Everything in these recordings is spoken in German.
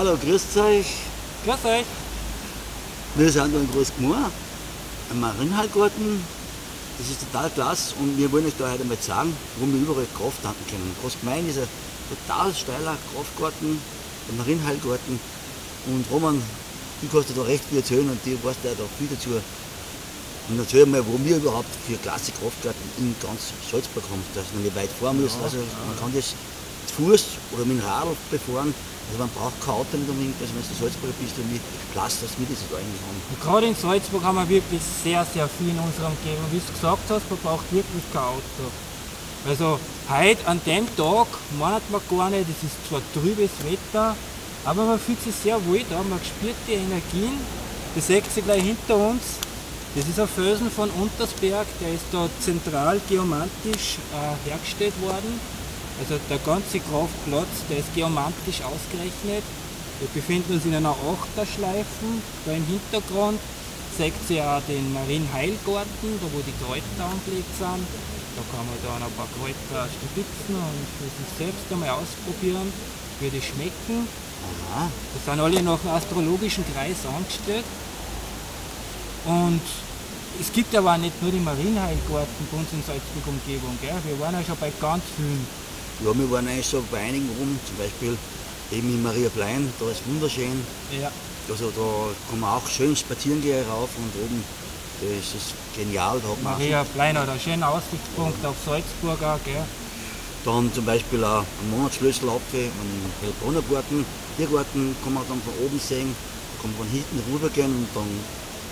Hallo, grüßt euch. Grüß euch. Wir sind in Großgmoor, am Marienhallgarten. Das ist total klasse und wir wollen euch da heute mal zeigen, wo wir überall Kraft tanken können. Großgemein ist ein total steiler Kraftgarten, der Marienhallgarten. Und Roman, du kannst dir da recht viel erzählen und die weißt ja da viel dazu. Und erzähl mal, wo wir überhaupt für klasse Kraftgarten in ganz Salzburg haben, dass man nicht weit fahren muss. Also man kann das zu Fuß oder mit dem Radl befahren. Also man braucht kein Auto nicht unbedingt, also wenn du Salzburg bist und wie klasse, dass wir das eigentlich haben. Und gerade in Salzburg haben wir wirklich sehr, sehr viel in unserer Umgebung. Wie du gesagt hast, man braucht wirklich kein Auto. Also heute an dem Tag meint man gar nicht, es ist zwar trübes Wetter, aber man fühlt sich sehr wohl da, man spürt die Energien. Das seht ihr gleich hinter uns. Das ist ein Felsen von Untersberg, der ist da zentral geomantisch äh, hergestellt worden. Also der ganze Kraftplatz, der ist geomantisch ausgerechnet. Wir befinden uns in einer Achterschleife. Da im Hintergrund seht ihr auch den Marienheilgarten, da wo die Kräuter angelegt sind. Da kann man dann ein paar Kräuter stibitzen und für sich selbst einmal ausprobieren, wie die schmecken. Aha. Das sind alle nach dem astrologischen Kreis angestellt. Und es gibt aber auch nicht nur die Marienheilgarten bei uns in Salzburg Umgebung. Gell? Wir waren ja schon bei ganz vielen. Ja, wir waren eigentlich so bei einigen rum, zum Beispiel eben in Maria Plein, da ist wunderschön. Ja. Also da kann man auch schön spazieren gehen rauf und oben, das ist genial. Da hat man Maria Pleiner, der schöne Aussichtspunkt auf Salzburg auch. Gell? Dann zum Beispiel auch einen Monatsschlüsselapfel, einen Hellbrunner Garten. Tiergarten kann man dann von oben sehen, da kann man von hinten rübergehen und dann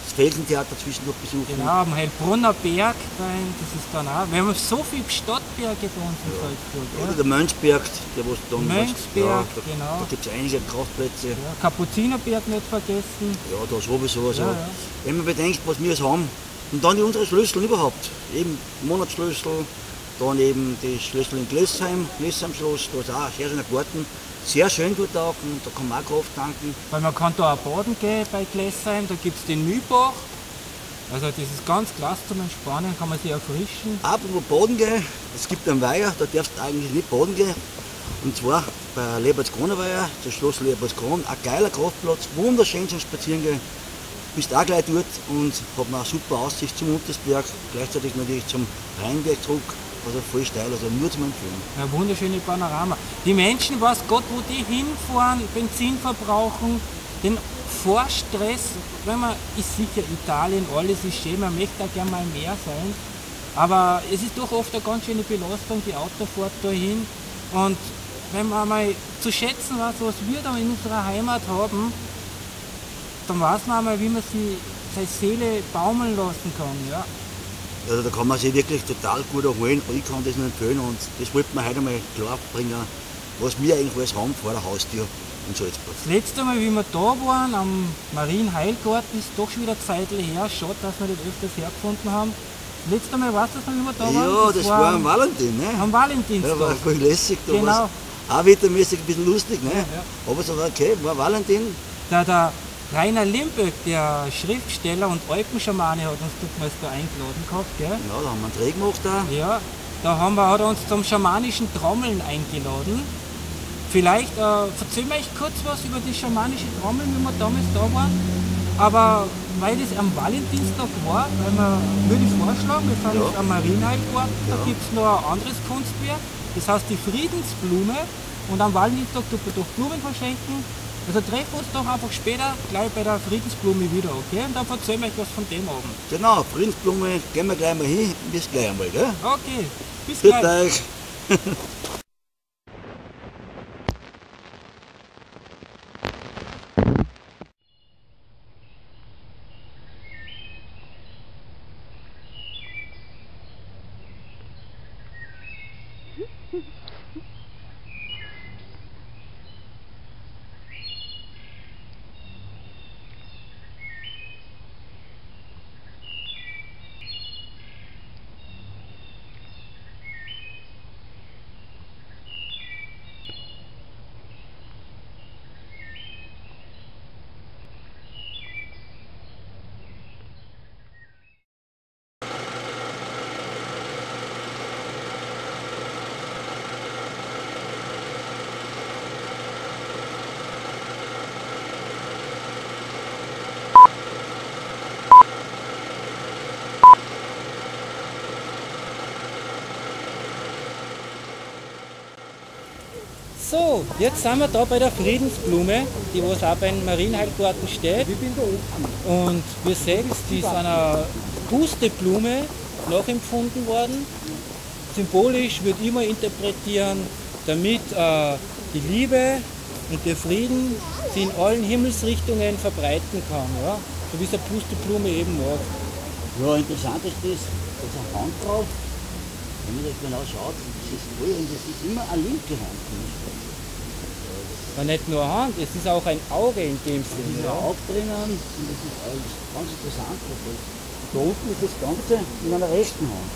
das Felsentheater zwischendurch besuchen. Genau, am Heilbrunner Berg, das ist dann auch. Wir haben so viele Stadtberge bei uns in Salzburg. Oder Ja? der Mönchsberg, der was dann Mönchsberg, da, genau. Da gibt es einige Kraftplätze. Ja, Kapuzinerberg nicht vergessen. Ja, da sowieso. Also, Ja, ja. Wenn man bedenkt, was wir es haben. Und dann die unsere Schlüssel überhaupt. Eben Monatsschlüssel, dann eben die Schlüssel in Glessheim, Glessheim Schloss, da ist auch ein sehr schöner Garten. Sehr schön dort auch und da kann man auch Kraft tanken. Weil man kann da auch baden gehen bei Gläsheim, da gibt es den Mühlbach. Also das ist ganz klasse zum Entspannen, kann man sich erfrischen. Apropos baden gehen, es gibt einen Weiher, da darfst du eigentlich nicht baden gehen. Und zwar bei Leopoldskroner Weiher, das Schloss Leopoldskron, ein geiler Kraftplatz, wunderschön zum Spazieren gehen. Bist auch gleich dort und hat eine super Aussicht zum Untersberg, gleichzeitig natürlich zum Rheinberg zurück. Also voll steil, also nur zum Empfehlen. Ein wunderschönes Panorama. Die Menschen, weiß Gott, wo die hinfahren, Benzin verbrauchen, den Vorstress, wenn man ist sicher Italien, alles ist schön, man möchte auch gerne mal mehr sein. Aber es ist doch oft eine ganz schöne Belastung, die Autofahrt dahin. Und wenn man mal zu schätzen weiß, was wir da in unserer Heimat haben, dann weiß man einmal, wie man sie, seine Seele baumeln lassen kann. Ja. Also da kann man sich wirklich total gut erholen. Ich kann das nur empfehlen und das wollten wir heute mal klar bringen, was wir eigentlich alles haben vor der Haustür in Salzburg. Das letzte Mal, wie wir da waren, am Marienheilgarten, ist doch schon wieder Zeit her. Schade, dass wir nicht öfters hergefunden haben. Das letzte Mal, weißt du wie wir da waren? Ja, das war am Valentin, ne? am Valentinstag. Ja, war voll lässig. Da Genau. auch wettermäßig ein bisschen lustig, ne? ja. Aber es war okay, war Valentin. Der, der Rainer Limböck, der Schriftsteller und Alpenschamane, hat uns damals da eingeladen gehabt. Gell? Ja, da haben wir einen Dreh gemacht da. Ja, da haben wir, hat er uns zum schamanischen Trommeln eingeladen. Vielleicht äh, erzählen wir euch kurz was über die schamanische Trommeln, wie wir damals da waren. Aber weil das am Valentinstag war, weil wir, würde ich vorschlagen, wir fahren Ja. jetzt am Marienheilgarten, da Ja. gibt es noch ein anderes Kunstwerk, das heißt die Friedensblume. Und am Valentinstag tut man doch Blumen verschenken. Also treffen wir uns doch einfach später, gleich bei der Friedensblume wieder, okay? Und dann erzählen wir euch was von dem Abend. Genau, Friedensblume, gehen wir gleich mal hin, bis gleich einmal, gell? Okay, bis, bis gleich. gleich. jetzt sind wir da bei der Friedensblume, die was auch beim Marienheilgarten steht. Und wir sehen es, die ist einer Pusteblume nachempfunden worden. Symbolisch wird immer interpretieren, damit äh, die Liebe und der Frieden sich in allen Himmelsrichtungen verbreiten kann. Ja? So wie es eine Pusteblume eben macht. Ja, interessant ist das, da ist eine Hand drauf. Wenn man das genau schaut, das ist voll und das ist immer eine linke Hand. Ja, nicht nur eine Hand, es ist auch ein Auge in dem Da Sinne. ist ein Ja. Auge drinnen und das ist alles ganz interessant. Da unten ist das Ganze in einer rechten Hand.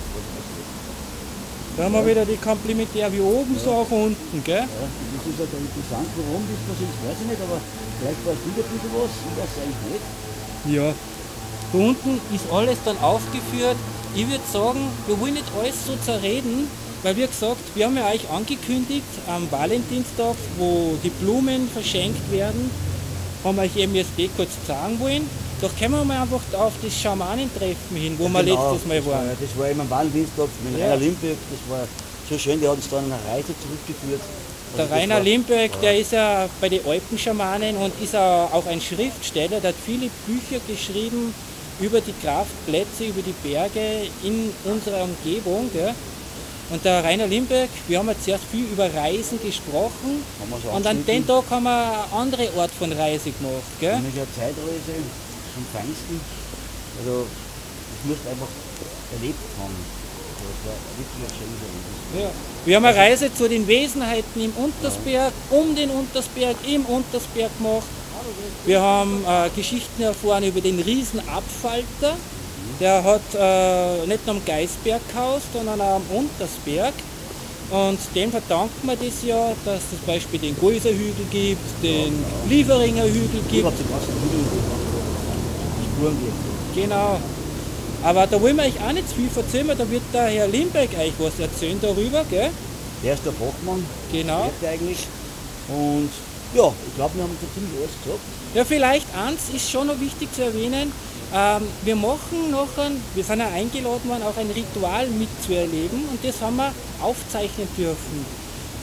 Da haben wir wieder die Komplementär wie oben, so auch unten. Gell? Ja, das ist halt interessant, warum das passiert, das weiß ich nicht, aber vielleicht weiß du ein bisschen was, ich weiß es eigentlich nicht. Ja. Da unten ist alles dann aufgeführt. Ich würde sagen, wir wollen nicht alles so zerreden, weil wie gesagt, wir haben ja euch angekündigt am Valentinstag, wo die Blumen verschenkt werden, haben wir euch eben jetzt die kurz zeigen wollen. Doch kommen wir mal einfach auf das Schamanentreffen hin, wo wir Genau, letztes Mal waren. ja- Das war eben am Valentinstag mit Ja. Rainer Limburg, das war so schön, der hat uns da an einer Reise zurückgeführt. Der Also das Rainer war- Limbeck, der ist ja bei den Alpenschamanen und ist ja auch ein Schriftsteller, der hat viele Bücher geschrieben über die Kraftplätze, über die Berge in unserer Umgebung. Gell? Und der Rainer Limbeck, wir haben ja zuerst viel über Reisen gesprochen und an dem Tag haben wir eine andere Art von Reise gemacht. Gell? Nämlich eine Zeitreise zum Feinsten. Also, das musst einfach erlebt haben. Also, Das war wirklich ein schönes Erlebnis. Ja. Wir haben eine Reise zu den Wesenheiten im Untersberg, um den Untersberg, im Untersberg gemacht. Wir haben äh, Geschichten erfahren über den Riesenabfalter. Der hat äh, nicht nur am Geisberg gehaust, sondern auch am Untersberg. Und dem verdanken wir das ja, dass es zum Beispiel den gibt, den Lieferinger Hügel gibt. die ganzen Hügel Spuren gegeben. Genau. Aber da wollen wir euch auch nicht zu viel erzählen, da wird der Herr Limbeck euch was erzählen darüber. Gell? Der ist der Fachmann, Genau. Eigentlich. Und ja, ich glaube, wir haben so ziemlich alles gesagt. Ja, vielleicht eins ist schon noch wichtig zu erwähnen. Ähm, wir machen noch ein, wir sind ja eingeladen worden, auch ein Ritual mitzuerleben und das haben wir aufzeichnen dürfen.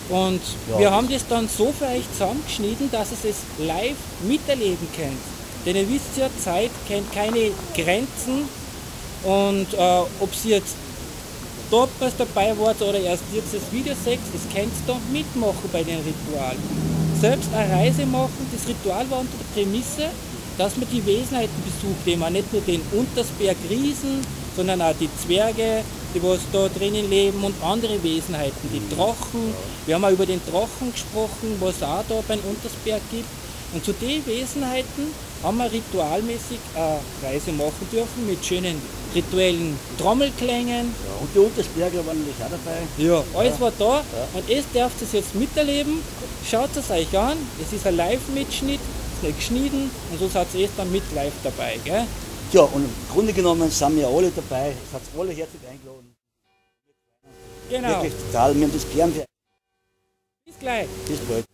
Und Ja. wir haben das dann so für euch zusammengeschnitten, dass ihr es live miterleben könnt. Denn ihr wisst ja, Zeit kennt keine Grenzen und äh, ob ihr jetzt damals dabei wart oder erst jetzt das Video seht, das könnt ihr da mitmachen bei den Ritualen. Selbst eine Reise machen, das Ritual war unter der Prämisse, dass man die Wesenheiten besucht, die man nicht nur den Untersberg Riesen, sondern auch die Zwerge, die was da drinnen leben und andere Wesenheiten, die Drachen. Wir haben auch über den Drachen gesprochen, was es auch da beim Untersberg gibt. Und zu den Wesenheiten haben wir ritualmäßig eine Reise machen dürfen mit schönen rituellen Trommelklängen. Ja, und die Untersberger waren natürlich auch dabei. Ja, alles war da und es dürft ihr jetzt miterleben. Schaut es euch an, es ist ein Live-Mitschnitt, nicht geschnitten und so seid ihr dann mit live dabei. Gell? Ja, und im Grunde genommen sind wir alle dabei. Es hat alle herzlich eingeladen. Genau, Wirklich total. Wir haben das gern bis gleich. Bis bald.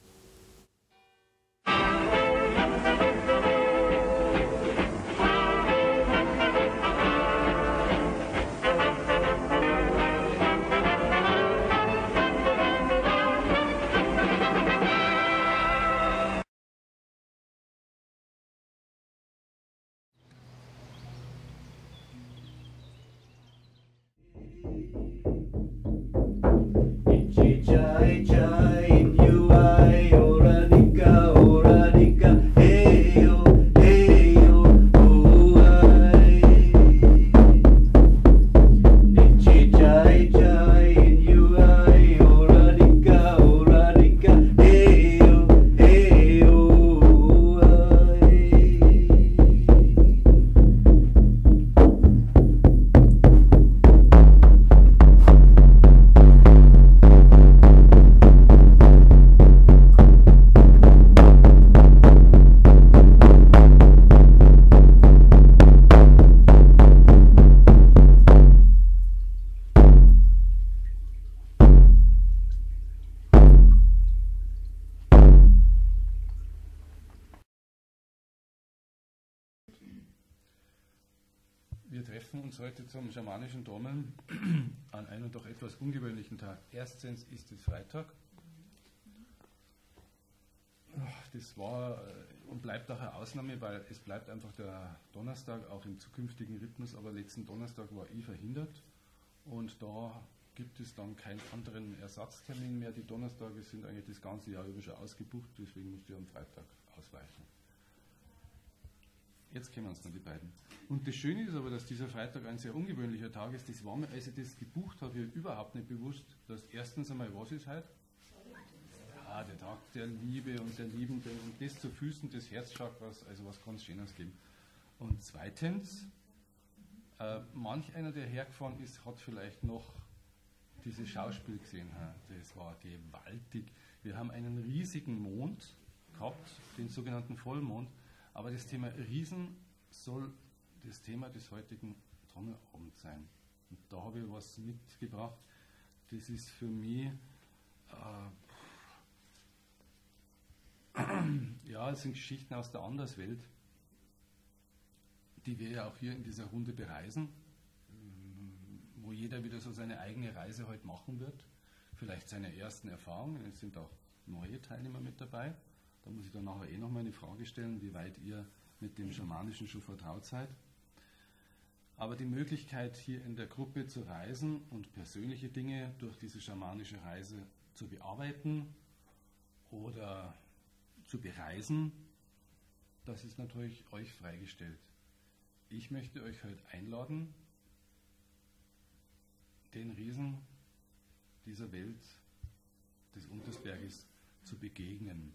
Schamanischen Trommeln an einem doch etwas ungewöhnlichen Tag. Erstens ist es Freitag das war äh, und bleibt auch eine Ausnahme, weil es bleibt einfach der Donnerstag, auch im zukünftigen Rhythmus, aber letzten Donnerstag war ich verhindert und da gibt es dann keinen anderen Ersatztermin mehr. Die Donnerstage sind eigentlich das ganze Jahr über schon ausgebucht, deswegen musste ich am Freitag ausweichen. Jetzt kennen uns noch die beiden. Und das Schöne ist aber, dass dieser Freitag ein sehr ungewöhnlicher Tag ist. Das war mir, als ich das gebucht habe, überhaupt nicht bewusst, dass erstens einmal, was ist heute? Ja, der Tag der Liebe und der Liebenden und das zu Füßen des Herzchakras, also was es Schönes geben. Und zweitens, äh, manch einer, der hergefahren ist, hat vielleicht noch dieses Schauspiel gesehen. Das war gewaltig. Wir haben einen riesigen Mond gehabt, den sogenannten Vollmond, aber das Thema Riesen soll das Thema des heutigen Trommelabends sein. Und da habe ich was mitgebracht. Das ist für mich äh, ja, es sind Geschichten aus der Anderswelt, die wir ja auch hier in dieser Runde bereisen, wo jeder wieder so seine eigene Reise heute halt machen wird. Vielleicht seine ersten Erfahrungen. Es sind auch neue Teilnehmer mit dabei. Da muss ich dann nachher eh nochmal eine Frage stellen, wie weit ihr mit dem Schamanischen schon vertraut seid. Aber die Möglichkeit, hier in der Gruppe zu reisen und persönliche Dinge durch diese schamanische Reise zu bearbeiten oder zu bereisen, das ist natürlich euch freigestellt. Ich möchte euch heute einladen, den Riesen dieser Welt, des Untersberges, zu begegnen.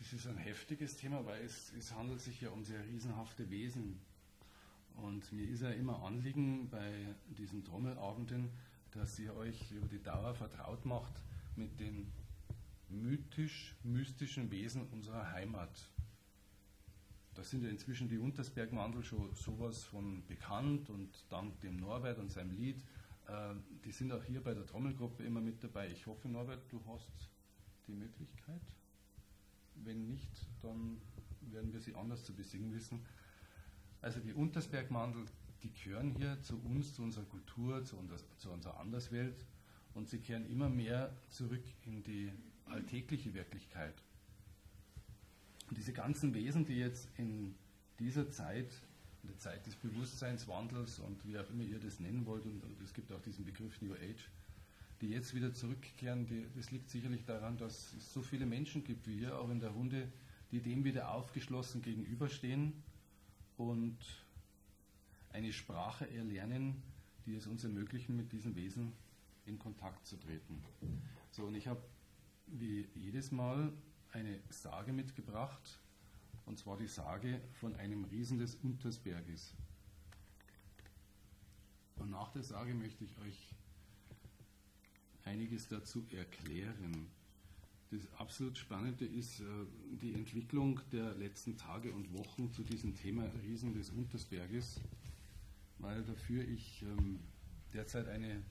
Das ist ein heftiges Thema, weil es, es handelt sich ja um sehr riesenhafte Wesen. Und mir ist ja immer Anliegen bei diesen Trommelabenden, dass ihr euch über die Dauer vertraut macht mit den mythisch-mystischen Wesen unserer Heimat. Da sind ja inzwischen die Untersbergmandel schon sowas von bekannt und dank dem Norbert und seinem Lied, äh, die sind auch hier bei der Trommelgruppe immer mit dabei. Ich hoffe, Norbert, du hast die Möglichkeit. Wenn nicht, dann werden wir sie anders zu besingen wissen. Also die Untersbergmandel die gehören hier zu uns, zu unserer Kultur, zu, unser, zu unserer Anderswelt und sie kehren immer mehr zurück in die alltägliche Wirklichkeit. Und diese ganzen Wesen, die jetzt in dieser Zeit, in der Zeit des Bewusstseinswandels und wie auch immer ihr das nennen wollt, und es gibt auch diesen Begriff New Age, die jetzt wieder zurückkehren, die, das liegt sicherlich daran, dass es so viele Menschen gibt wie hier auch in der Runde, die dem wieder aufgeschlossen gegenüberstehen und eine Sprache erlernen, die es uns ermöglichen, mit diesen Wesen in Kontakt zu treten. So, und ich habe wie jedes Mal eine Sage mitgebracht, und zwar die Sage von einem Riesen des Untersberges. Und nach der Sage möchte ich euch einiges dazu erklären. Das absolut Spannende ist äh, die Entwicklung der letzten Tage und Wochen zu diesem Thema Riesen des Untersberges weil dafür ich ähm, derzeit eine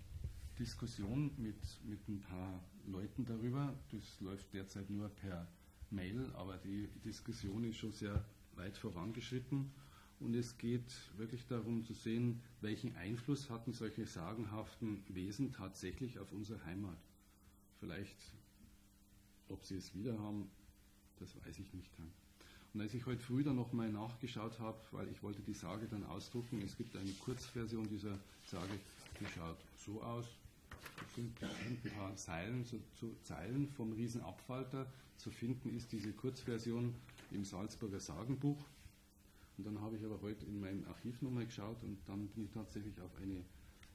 Diskussion mit, mit ein paar Leuten darüber. Das läuft derzeit nur per Mail, aber die Diskussion ist schon sehr weit vorangeschritten. Und es geht wirklich darum zu sehen, welchen Einfluss hatten solche sagenhaften Wesen tatsächlich auf unsere Heimat. Vielleicht, ob sie es wieder haben, das weiß ich nicht. Und als ich heute früh dann nochmal nachgeschaut habe, weil ich wollte die Sage dann ausdrucken, es gibt eine Kurzversion dieser Sage, die schaut so aus. Das sind ein paar Zeilen, so, so Zeilen vom Riesenabfalter. Zu finden ist diese Kurzversion im Salzburger Sagenbuch. Und dann habe ich aber heute in meinem Archiv nochmal geschaut und dann bin ich tatsächlich auf eine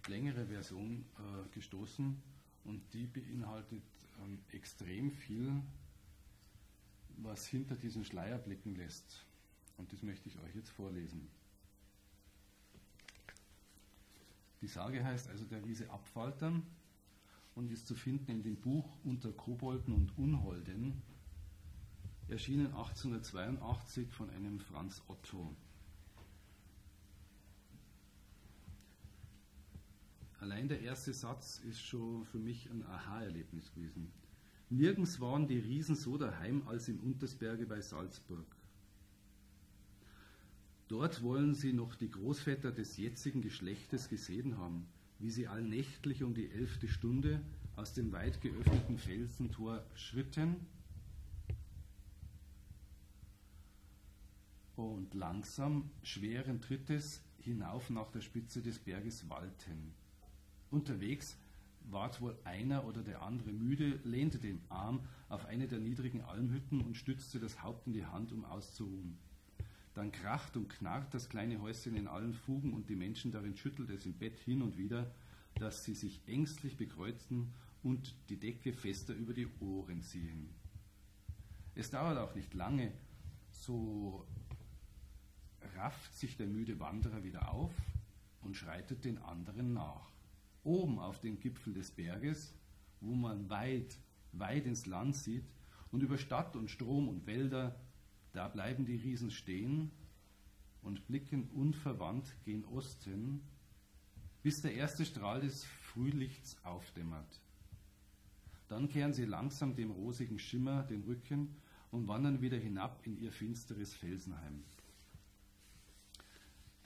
längere Version äh, gestoßen und die beinhaltet ähm, extrem viel was hinter diesen Schleier blicken lässt. Und das möchte ich euch jetzt vorlesen. Die Sage heißt also der Riese Abfaltern und ist zu finden in dem Buch Unter Kobolden und Unholden, erschienen 1882 von einem Franz Otto. Allein der erste Satz ist schon für mich ein Aha-Erlebnis gewesen. Nirgends waren die Riesen so daheim als im Untersberge bei Salzburg. Dort wollen sie noch die Großväter des jetzigen Geschlechtes gesehen haben. wie sie allnächtlich um die elfte Stunde aus dem weit geöffneten Felsentor schritten und langsam, schweren Trittes hinauf nach der Spitze des Berges wallten. Unterwegs ward wohl einer oder der andere müde, lehnte den Arm auf eine der niedrigen Almhütten und stützte das Haupt in die Hand, um auszuruhen. Dann kracht und knarrt das kleine Häuschen in allen Fugen und die Menschen darin schüttelt es im Bett hin und wieder, dass sie sich ängstlich bekreuzten und die Decke fester über die Ohren ziehen. Es dauert auch nicht lange, so rafft sich der müde Wanderer wieder auf und schreitet den anderen nach. Oben auf dem Gipfel des Berges, wo man weit, weit ins Land sieht und über Stadt und Strom und Wälder da bleiben die Riesen stehen und blicken unverwandt gen Osten, bis der erste Strahl des Frühlichts aufdämmert. Dann kehren sie langsam dem rosigen Schimmer den Rücken und wandern wieder hinab in ihr finsteres Felsenheim.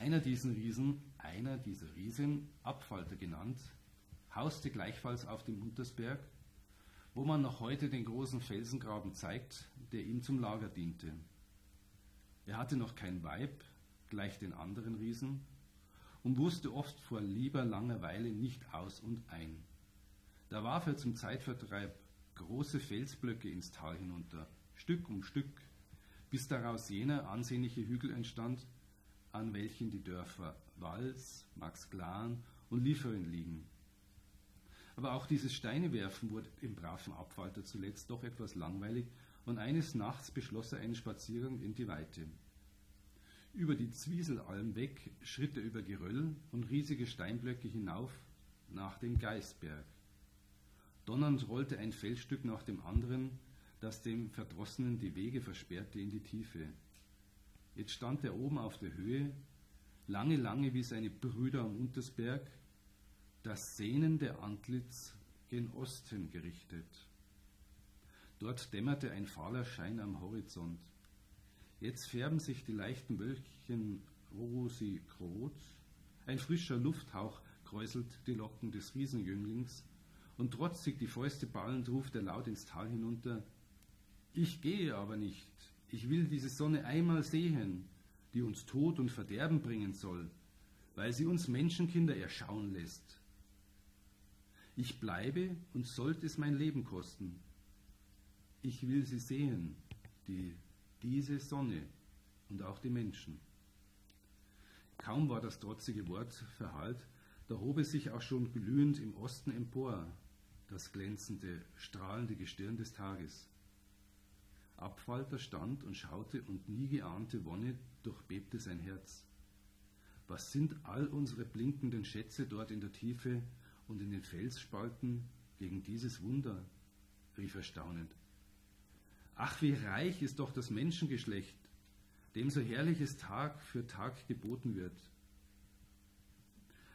Einer dieser Riesen, einer dieser Riesen, Abfalter genannt, hauste gleichfalls auf dem Untersberg, wo man noch heute den großen Felsengraben zeigt, der ihm zum Lager diente. Er hatte noch kein Weib, gleich den anderen Riesen, und wusste oft vor lieber langer Weile nicht aus und ein. Da warf er zum Zeitvertreib große Felsblöcke ins Tal hinunter, Stück um Stück, bis daraus jener ansehnliche Hügel entstand, an welchen die Dörfer Wals, Max Glan und Lieferen liegen. Aber auch dieses Steinewerfen wurde im braven Abfalter zuletzt doch etwas langweilig und eines Nachts beschloss er einen Spaziergang in die Weite. Über die Zwieselalm weg schritt er über Geröll und riesige Steinblöcke hinauf nach dem Geißberg. Donnernd rollte ein Felsstück nach dem anderen, das dem Verdrossenen die Wege versperrte in die Tiefe. Jetzt stand er oben auf der Höhe, lange, lange wie seine Brüder am Untersberg, das sehnende Antlitz gen Osten gerichtet. Dort dämmerte ein fahler Schein am Horizont. Jetzt färben sich die leichten Wölkchen rosig-rot, ein frischer Lufthauch kräuselt die Locken des Riesenjünglings, und trotzig die Fäuste ballend ruft er laut ins Tal hinunter, ich gehe aber nicht, ich will diese Sonne einmal sehen, die uns Tod und Verderben bringen soll, weil sie uns Menschenkinder erschauen lässt. Ich bleibe und sollte es mein Leben kosten, ich will sie sehen, die, diese Sonne und auch die Menschen. Kaum war das trotzige Wort verhallt, da hob es sich auch schon glühend im Osten empor, das glänzende, strahlende Gestirn des Tages. Abfalter stand und schaute und nie geahnte Wonne durchbebte sein Herz. Was sind all unsere blinkenden Schätze dort in der Tiefe und in den Felsspalten gegen dieses Wunder? rief er staunend. Ach, wie reich ist doch das Menschengeschlecht, dem so herrliches Tag für Tag geboten wird.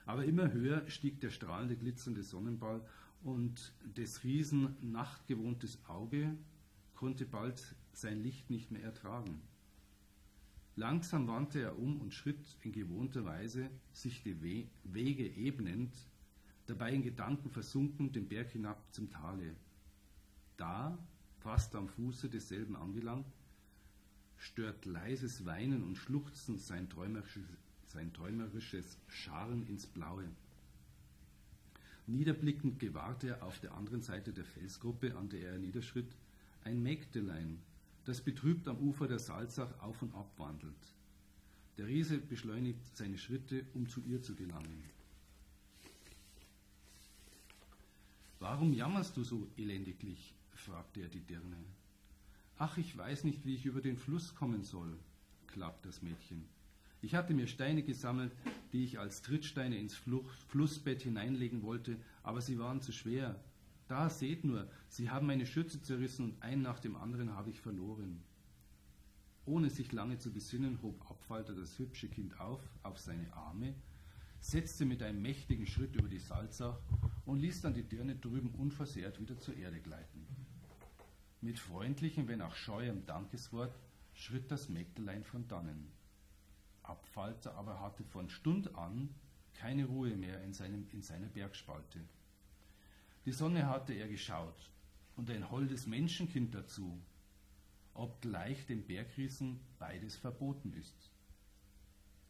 Aber immer höher stieg der strahlende, glitzernde Sonnenball und des Riesen nachtgewohntes Auge konnte bald sein Licht nicht mehr ertragen. Langsam wandte er um und schritt in gewohnter Weise, sich die We Wege ebnend, dabei in Gedanken versunken, den Berg hinab zum Tale. Da fast am Fuße desselben angelangt, stört leises Weinen und Schluchzen sein träumerisches, sein träumerisches Scharen ins Blaue. Niederblickend gewahrte er auf der anderen Seite der Felsgruppe, an der er niederschritt, ein Mägdelein, das betrübt am Ufer der Salzach auf und ab wandelt. Der Riese beschleunigt seine Schritte, um zu ihr zu gelangen. Warum jammerst du so elendiglich? fragte er die Dirne. Ach, ich weiß nicht, wie ich über den Fluss kommen soll, klagte das Mädchen. Ich hatte mir Steine gesammelt, die ich als Trittsteine ins Flussbett hineinlegen wollte, aber sie waren zu schwer. Da seht nur, sie haben meine Schürze zerrissen und einen nach dem anderen habe ich verloren. Ohne sich lange zu besinnen, hob Abfalter das hübsche Kind auf, auf seine Arme, setzte mit einem mächtigen Schritt über die Salzach und ließ dann die Dirne drüben unversehrt wieder zur Erde gleiten. Mit freundlichem, wenn auch scheuem Dankeswort schritt das Mägdelein von dannen. Abfalter aber hatte von Stund an keine Ruhe mehr in, seinem, in seiner Bergspalte. Die Sonne hatte er geschaut und ein holdes Menschenkind dazu, obgleich dem Bergriesen beides verboten ist.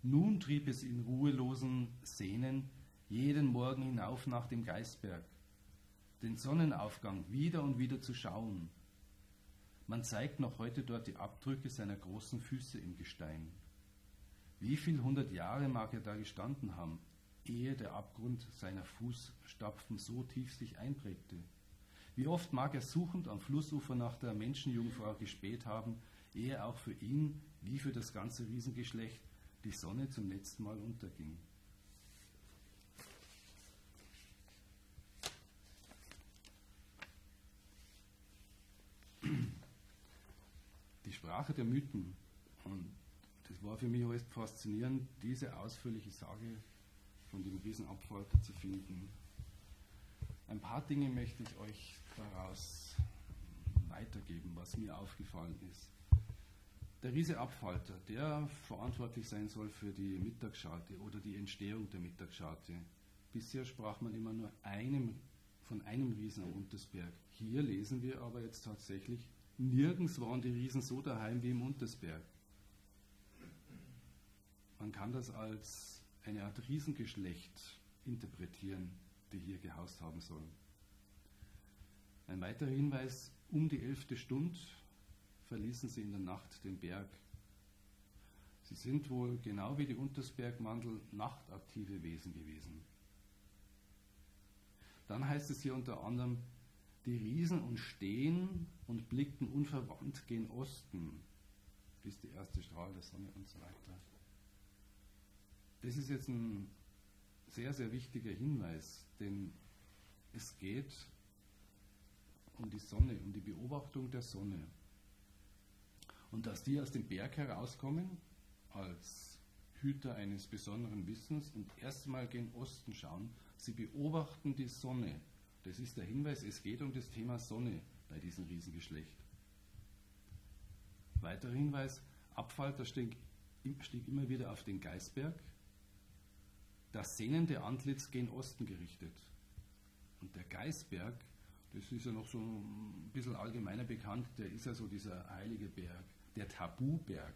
Nun trieb es in ruhelosen Sehnen jeden Morgen hinauf nach dem Geisberg, den Sonnenaufgang wieder und wieder zu schauen. Man zeigt noch heute dort die Abdrücke seiner großen Füße im Gestein. Wie viel hundert Jahre mag er da gestanden haben, ehe der Abgrund seiner Fußstapfen so tief sich einprägte? Wie oft mag er suchend am Flussufer nach der Menschenjungfrau gespäht haben, ehe auch für ihn, wie für das ganze Riesengeschlecht, die Sonne zum letzten Mal unterging. Die Sprache der Mythen, und das war für mich alles faszinierend, diese ausführliche Sage von dem Riesenabfalter zu finden. Ein paar Dinge möchte ich euch daraus weitergeben, was mir aufgefallen ist. Der Riese Abfalter, der verantwortlich sein soll für die Mittagsscharte oder die Entstehung der Mittagsscharte. Bisher sprach man immer nur einem, von einem Riesen am Untersberg. Hier lesen wir aber jetzt tatsächlich, nirgends waren die Riesen so daheim wie im Untersberg. Man kann das als eine Art Riesengeschlecht interpretieren, die hier gehaust haben sollen. Ein weiterer Hinweis, um die elfte Stunde verließen sie in der Nacht den Berg. Sie sind wohl genau wie die Untersbergmandel nachtaktive Wesen gewesen. Dann heißt es hier unter anderem, die Riesen und stehen und blickten unverwandt gen Osten, bis die erste Strahl der Sonne und so weiter. Das ist jetzt ein sehr, sehr wichtiger Hinweis, denn es geht um die Sonne, um die Beobachtung der Sonne. Und dass die aus dem Berg herauskommen, als Hüter eines besonderen Wissens und erstmal gen Osten schauen, sie beobachten die Sonne. Das ist der Hinweis, es geht um das Thema Sonne bei diesem Riesengeschlecht. Weiterer Hinweis, Abfalter stieg, stieg immer wieder auf den Geisberg, das sehnende Antlitz gen Osten gerichtet. Und der Geisberg, das ist ja noch so ein bisschen allgemeiner bekannt, der ist ja so dieser heilige Berg, der Tabuberg.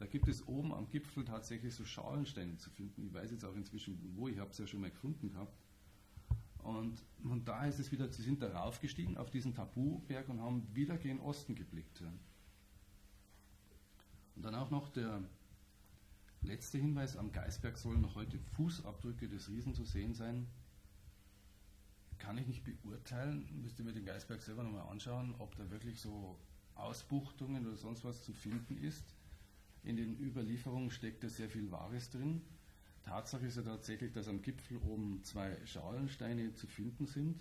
Da gibt es oben am Gipfel tatsächlich so Schalensteine zu finden. Ich weiß jetzt auch inzwischen wo, ich habe es ja schon mal gefunden gehabt. Und, und da ist es wieder, sie sind da raufgestiegen auf diesen Tabuberg und haben wieder gen Osten geblickt. Und dann auch noch der letzte Hinweis, am Geisberg sollen noch heute Fußabdrücke des Riesen zu sehen sein. Kann ich nicht beurteilen, müsste mir den Geisberg selber nochmal anschauen, ob da wirklich so Ausbuchtungen oder sonst was zu finden ist. In den Überlieferungen steckt da sehr viel Wahres drin. Tatsache ist ja tatsächlich, dass am Gipfel oben zwei Schalensteine zu finden sind.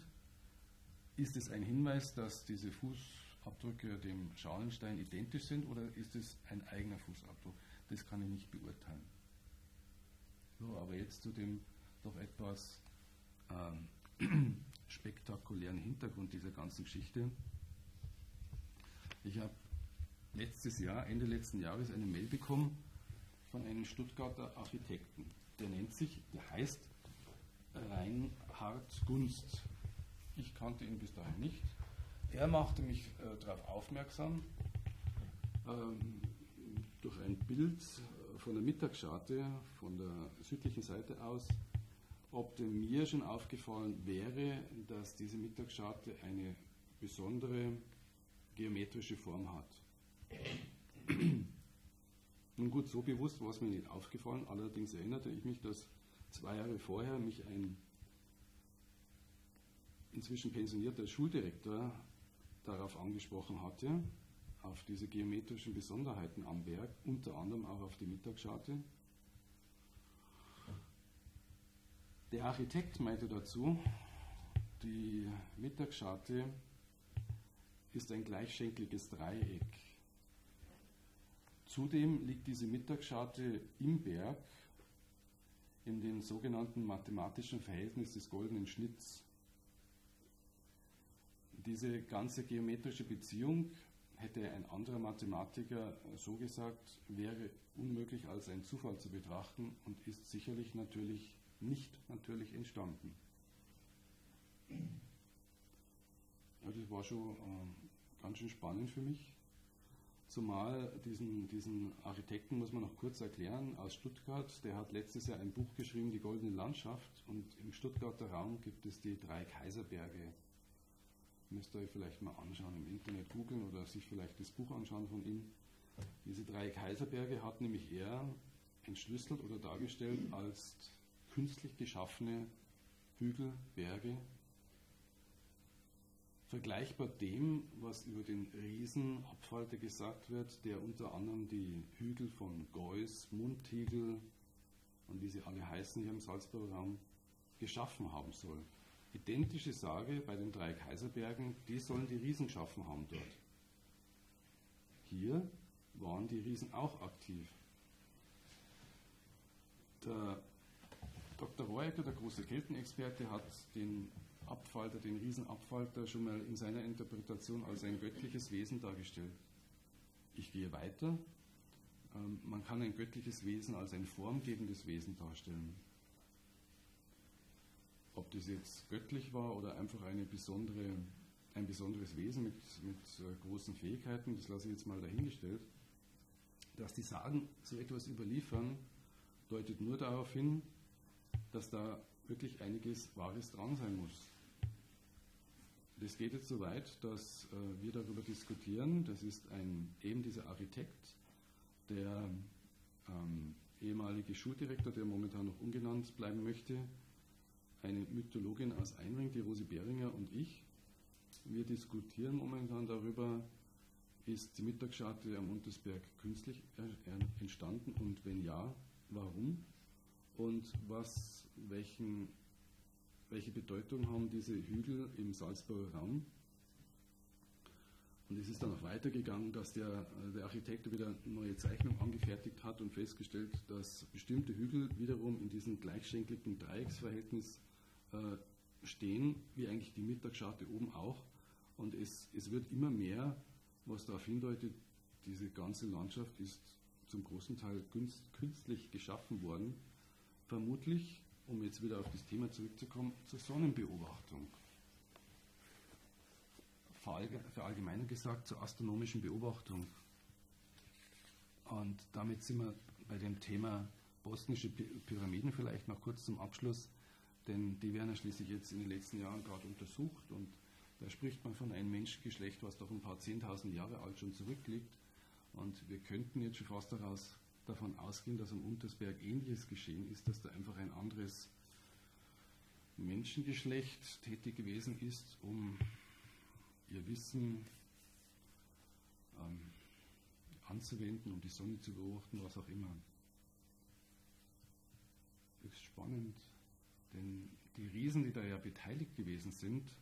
Ist es ein Hinweis, dass diese Fußabdrücke dem Schalenstein identisch sind oder ist es ein eigener Fußabdruck? Das kann ich nicht beurteilen. So, aber jetzt zu dem doch etwas ähm, spektakulären Hintergrund dieser ganzen Geschichte. Ich habe letztes Jahr, Ende letzten Jahres, eine Mail bekommen von einem Stuttgarter Architekten. Der nennt sich, der heißt Reinhard Gunst. Ich kannte ihn bis dahin nicht. Er machte mich äh, darauf aufmerksam, ähm, durch ein Bild von der Mittagsscharte von der südlichen Seite aus, ob dem mir schon aufgefallen wäre, dass diese Mittagsscharte eine besondere geometrische Form hat. Nun gut, so bewusst war es mir nicht aufgefallen, allerdings erinnerte ich mich, dass zwei Jahre vorher mich ein inzwischen pensionierter Schuldirektor darauf angesprochen hatte, auf diese geometrischen Besonderheiten am Berg, unter anderem auch auf die Mittagsscharte. Der Architekt meinte dazu, die Mittagsscharte ist ein gleichschenkliges Dreieck. Zudem liegt diese Mittagsscharte im Berg in den sogenannten mathematischen Verhältnis des goldenen Schnitts. Diese ganze geometrische Beziehung hätte ein anderer Mathematiker so gesagt, wäre unmöglich als ein Zufall zu betrachten und ist sicherlich natürlich nicht natürlich entstanden. Ja, das war schon äh, ganz schön spannend für mich. Zumal diesen, diesen Architekten muss man noch kurz erklären, aus Stuttgart, der hat letztes Jahr ein Buch geschrieben, Die goldene Landschaft, und im Stuttgarter Raum gibt es die drei Kaiserberge. Müsst ihr euch vielleicht mal anschauen, im Internet googeln oder sich vielleicht das Buch anschauen von ihm. Diese drei Kaiserberge hat nämlich er entschlüsselt oder dargestellt als künstlich geschaffene Hügel, Berge, vergleichbar dem, was über den Riesenabfalter gesagt wird, der unter anderem die Hügel von Geuss, Mundtiegel und wie sie alle heißen hier im Salzburger Raum geschaffen haben soll. Identische Sage bei den drei Kaiserbergen, die sollen die Riesen geschaffen haben dort. Hier waren die Riesen auch aktiv. Der Dr. Reuecker, der große Keltenexperte, hat den Abfalter, den Riesenabfalter schon mal in seiner Interpretation als ein göttliches Wesen dargestellt. Ich gehe weiter. Ähm, man kann ein göttliches Wesen als ein formgebendes Wesen darstellen. Ob das jetzt göttlich war oder einfach eine besondere, ein besonderes Wesen mit, mit äh, großen Fähigkeiten, das lasse ich jetzt mal dahingestellt. Dass die Sagen so etwas überliefern, deutet nur darauf hin, dass da wirklich einiges Wahres dran sein muss. Das geht jetzt so weit, dass äh, wir darüber diskutieren. Das ist ein, eben dieser Architekt, der ähm, ehemalige Schuldirektor, der momentan noch ungenannt bleiben möchte, eine Mythologin aus Einring, die Rosi Behringer und ich. Wir diskutieren momentan darüber, ist die Mittagsscharte am Untersberg künstlich entstanden und wenn ja, warum? Und was, welchen welche Bedeutung haben diese Hügel im Salzburger Raum. Und es ist dann auch weitergegangen, dass der, der Architekt wieder neue Zeichnung angefertigt hat und festgestellt, dass bestimmte Hügel wiederum in diesem gleichschenkligen Dreiecksverhältnis äh, stehen, wie eigentlich die Mittagsscharte oben auch. Und es, es wird immer mehr, was darauf hindeutet, diese ganze Landschaft ist zum großen Teil künstlich geschaffen worden. Vermutlich um jetzt wieder auf das Thema zurückzukommen, zur Sonnenbeobachtung. Verallgemeiner gesagt zur astronomischen Beobachtung. Und damit sind wir bei dem Thema bosnische Pyramiden vielleicht noch kurz zum Abschluss, denn die werden ja schließlich jetzt in den letzten Jahren gerade untersucht und da spricht man von einem Menschengeschlecht, was doch ein paar Zehntausend Jahre alt schon zurückliegt. Und wir könnten jetzt schon fast daraus davon ausgehen, dass am Untersberg Ähnliches geschehen ist, dass da einfach ein anderes Menschengeschlecht tätig gewesen ist, um ihr Wissen ähm, anzuwenden, um die Sonne zu beobachten, was auch immer. Ist spannend, denn die Riesen, die da ja beteiligt gewesen sind,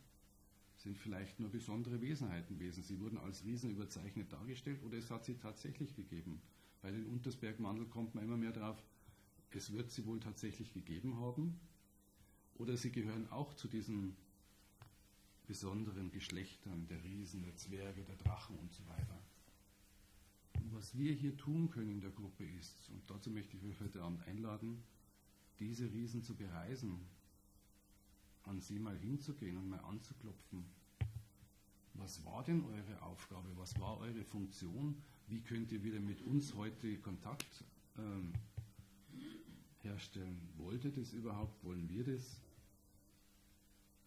sind vielleicht nur besondere Wesenheiten gewesen. Sie wurden als Riesen überzeichnet dargestellt oder es hat sie tatsächlich gegeben. Bei den Untersbergmandel kommt man immer mehr drauf, es wird sie wohl tatsächlich gegeben haben. Oder sie gehören auch zu diesen besonderen Geschlechtern der Riesen, der Zwerge, der Drachen und so weiter. Und was wir hier tun können in der Gruppe ist, und dazu möchte ich euch heute Abend einladen, diese Riesen zu bereisen, an sie mal hinzugehen und mal anzuklopfen. Was war denn eure Aufgabe? Was war eure Funktion? wie könnt ihr wieder mit uns heute Kontakt ähm, herstellen? Wollt ihr das überhaupt? Wollen wir das?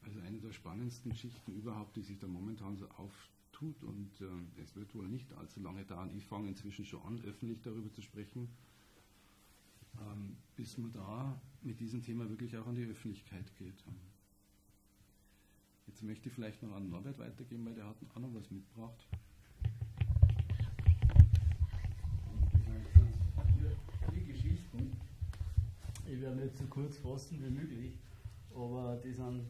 Also eine der spannendsten Geschichten überhaupt, die sich da momentan so auftut und äh, es wird wohl nicht allzu lange dauern. Ich fange inzwischen schon an, öffentlich darüber zu sprechen, ähm, bis man da mit diesem Thema wirklich auch an die Öffentlichkeit geht. Jetzt möchte ich vielleicht noch an Norbert weitergeben, weil der hat auch noch was mitgebracht. Ich werde nicht so kurz fassen wie möglich, aber die sind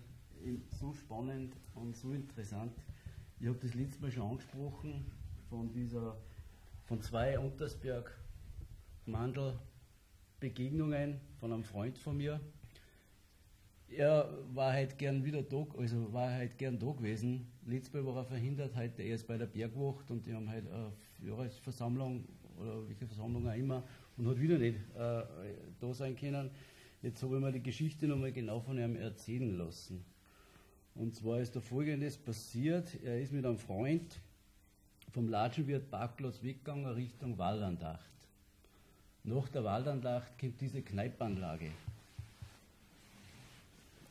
so spannend und so interessant. Ich habe das letzte Mal schon angesprochen von dieser, von zwei Untersberg Mandel Begegnungen von einem Freund von mir. Er war halt gern wieder da, also war halt gern da gewesen. Letztes Mal war er verhindert, heute er ist bei der Bergwacht und die haben halt eine Jahresversammlung oder welche Versammlung auch immer und hat wieder nicht äh, da sein können. Jetzt habe ich mir die Geschichte nochmal genau von ihm erzählen lassen. Und zwar ist da folgendes passiert. Er ist mit einem Freund vom Latschenwirt Parkplatz weggegangen Richtung Wallandacht. Nach der Waldandacht kommt diese Kneipanlage.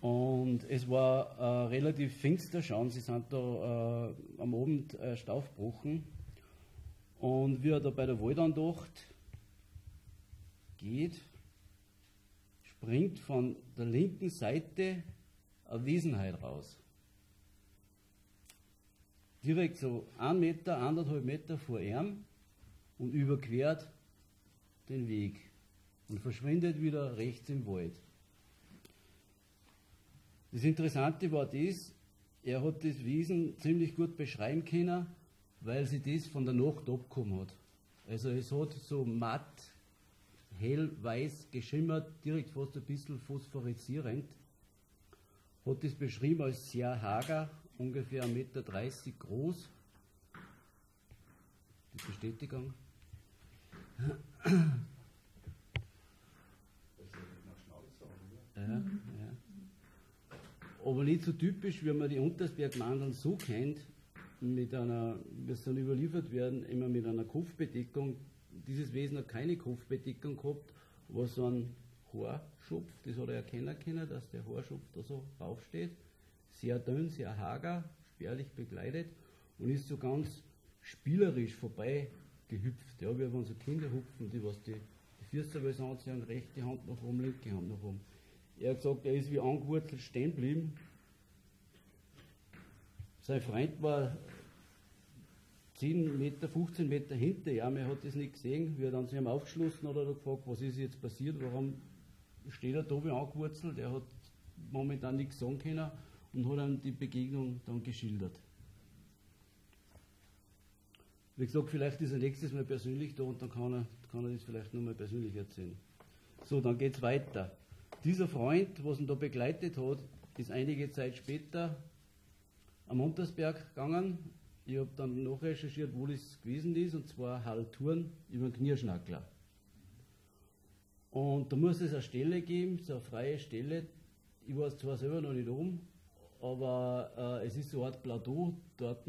Und es war äh, relativ finster schon, sie sind da äh, am Abend äh, aufgebrochen. Und wie er da bei der Waldandacht geht, springt von der linken Seite eine Wesenheit raus. Direkt so ein Meter, anderthalb Meter vor ihm und überquert den Weg und verschwindet wieder rechts im Wald. Das Interessante war das, er hat das Wesen ziemlich gut beschreiben können, weil sie das von der Nacht abgekommen hat. Also es hat so matt, hell-weiß geschimmert, direkt fast ein bisschen phosphorizierend. Hat das beschrieben als sehr hager, ungefähr 1,30 Meter groß. Die Bestätigung. Ja, ja. Aber nicht so typisch, wie man die Untersbergmandeln so kennt, mit einer, wie es überliefert werden, immer mit einer Kopfbedeckung. Dieses Wesen hat keine Kopfbedeckung gehabt, aber so ein Haarschupf, das hat er erkennen können, dass der Haarschupf da so draufsteht. Sehr dünn, sehr hager, spärlich bekleidet und ist so ganz spielerisch vorbei gehüpft. Ja, wie wenn so Kinder hupfen, die was die, die Fürsterweise anziehen, rechte Hand nach oben, linke Hand nach oben. Er hat gesagt, er ist wie angewurzelt stehen geblieben. Sein Freund war 10 Meter, 15 Meter hinter ihm, er hat das nicht gesehen. Er dann zu ihm aufgeschlossen hat, hat er gefragt, was ist jetzt passiert, warum steht er da wie angewurzelt. Er hat momentan nichts sagen können und hat ihm die Begegnung dann geschildert. Wie gesagt, vielleicht ist er nächstes Mal persönlich da und dann kann er, kann er das vielleicht nochmal persönlich erzählen. So, dann geht es weiter. Dieser Freund, was ihn da begleitet hat, ist einige Zeit später am Montersberg gegangen. Ich habe dann nachrecherchiert, wo das gewesen ist, und zwar Halltouren über den Knirschnackler. Und da muss es eine Stelle geben, so eine freie Stelle. Ich weiß zwar selber noch nicht oben, aber äh, es ist so eine Art Plateau dort.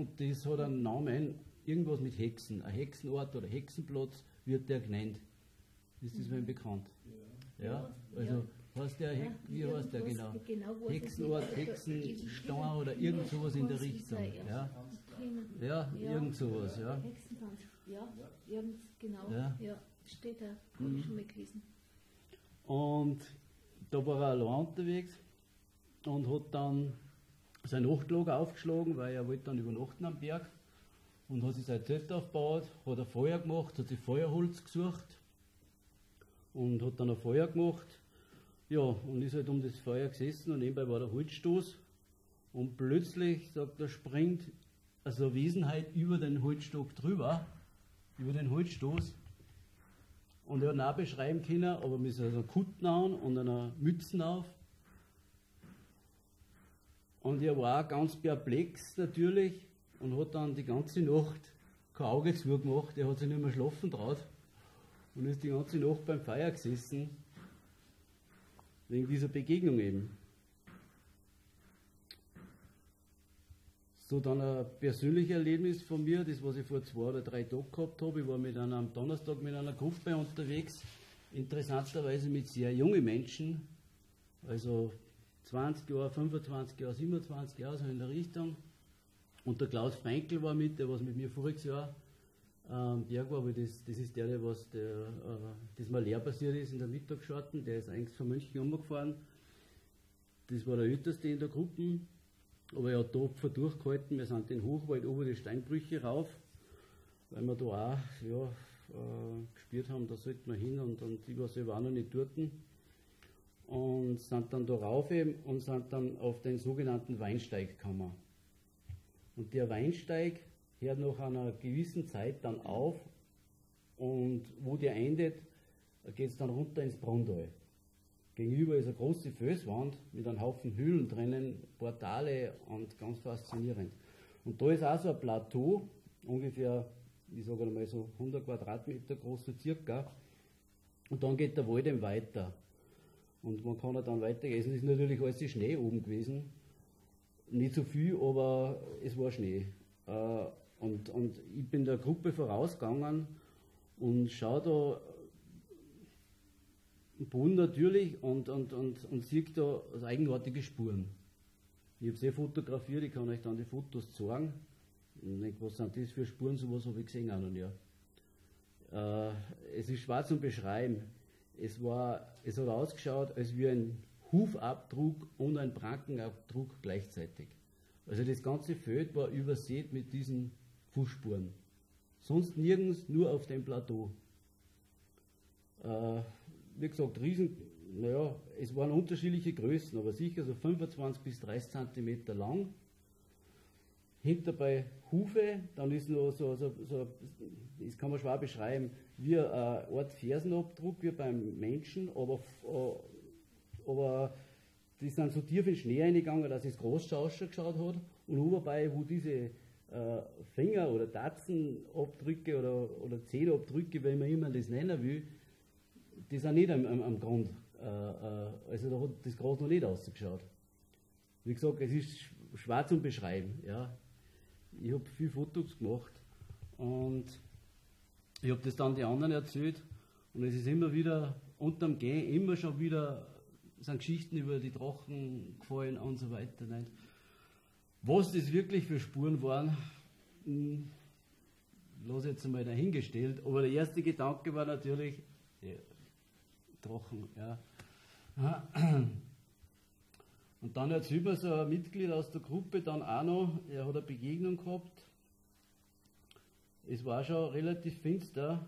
Und das hat einen Namen, irgendwas mit Hexen. Ein Hexenort oder Hexenplatz wird der genannt. Ist das wem bekannt? Ja, also heißt der, Hex, wie heißt der genau? Hexenort, Hexenstein oder irgend sowas in der Richtung. Ja, ja irgend sowas, ja. Hexentanz, ja, irgend, genau, Ja. ja, steht da, habe ich schon mal gelesen. Und da war er allein unterwegs und hat dann sein Nachtlager aufgeschlagen, weil er wollte dann übernachten am Berg und hat sich sein Zelt aufgebaut, hat ein Feuer gemacht, hat sich Feuerholz gesucht und hat dann ein Feuer gemacht. Ja, und ist halt um das Feuer gesessen und nebenbei war der Holzstoß und plötzlich, sagt er, springt also Wesenheit über den Holzstock drüber, über den Holzstoß und er hat ihn auch beschreiben können, aber mit so einer Kutten an und einer Mütze auf. Und er war ganz perplex natürlich und hat dann die ganze Nacht kein Auge zugemacht. Er hat sich nicht mehr schlafen traut und ist die ganze Nacht beim Feuer gesessen, wegen dieser Begegnung eben. So, dann ein persönliches Erlebnis von mir, das was ich vor zwei oder drei Tagen gehabt habe. Ich war mit einer, am Donnerstag mit einer Gruppe unterwegs, interessanterweise mit sehr jungen Menschen, also 20 Jahre, 25 Jahre, 27 Jahre, so in der Richtung. Und der Klaus Frenkel war mit, der was mit mir voriges Jahr ähm, Berg war, aber das, das ist der, der was der, äh, das mal leer passiert ist in der Mittagsschatten, der ist eigentlich von München umgefahren. Das war der älteste in der Gruppe, aber er hat Opfer durchgehalten. Wir sind den Hochwald ober die Steinbrüche rauf, weil wir da auch ja, äh, gespürt haben, da sollten wir hin und, und ich war selber auch noch nicht dort. Und sind dann da rauf eben und sind dann auf den sogenannten Weinsteig gekommen. Und der Weinsteig hört nach einer gewissen Zeit dann auf und wo der endet, geht es dann runter ins Brondal. Gegenüber ist eine große Felswand mit einem Haufen Höhlen drinnen, Portale und ganz faszinierend. Und da ist auch so ein Plateau, ungefähr, ich sage mal so 100 Quadratmeter groß, so circa. Und dann geht der Wald eben weiter. Und man kann ja dann weitergehen. Es ist natürlich alles Schnee oben gewesen. Nicht so viel, aber es war Schnee. Äh, und, und ich bin der Gruppe vorausgegangen und schaue da am Boden natürlich und, und, und, und sehe da also eigenartige Spuren. Ich habe sehr fotografiert, ich kann euch dann die Fotos zeigen. Und denk, was sind das für Spuren? Sowas habe ich gesehen auch noch nicht. Äh, es ist schwer zu beschreiben. Es, war, es hat ausgeschaut, als wie ein Hufabdruck und ein Prankenabdruck gleichzeitig. Also das ganze Feld war übersät mit diesen Fußspuren. Sonst nirgends, nur auf dem Plateau. Äh, wie gesagt, Riesen, naja, es waren unterschiedliche Größen, aber sicher so 25 bis 30 Zentimeter lang. Hinter bei Hufe, dann ist noch so, so, so das kann man schwer beschreiben, wie eine Art Fersenabdruck wie beim Menschen, aber, äh, aber die sind so tief in den Schnee eingegangen, dass es groß ausgeschaut hat. Und oberbei, wo diese äh, Finger- oder Tatzenabdrücke oder, oder Zehenabdrücke, wie man immer das nennen will, die sind nicht am, am, am Grund. Äh, also da hat das Gras noch nicht ausgeschaut. Wie gesagt, es ist schwer zu beschreiben. Ja. Ich habe viele Fotos gemacht und ich habe das dann die anderen erzählt und es ist immer wieder unterm Gehen immer schon wieder sind Geschichten über die Drachen gefallen und so weiter. Nicht? Was das wirklich für Spuren waren, hm, lasse jetzt einmal dahingestellt. Aber der erste Gedanke war natürlich, ja, Drachen, ja. Und dann erzählt mir so ein Mitglied aus der Gruppe dann auch noch, er hat eine Begegnung gehabt. Es war schon relativ finster.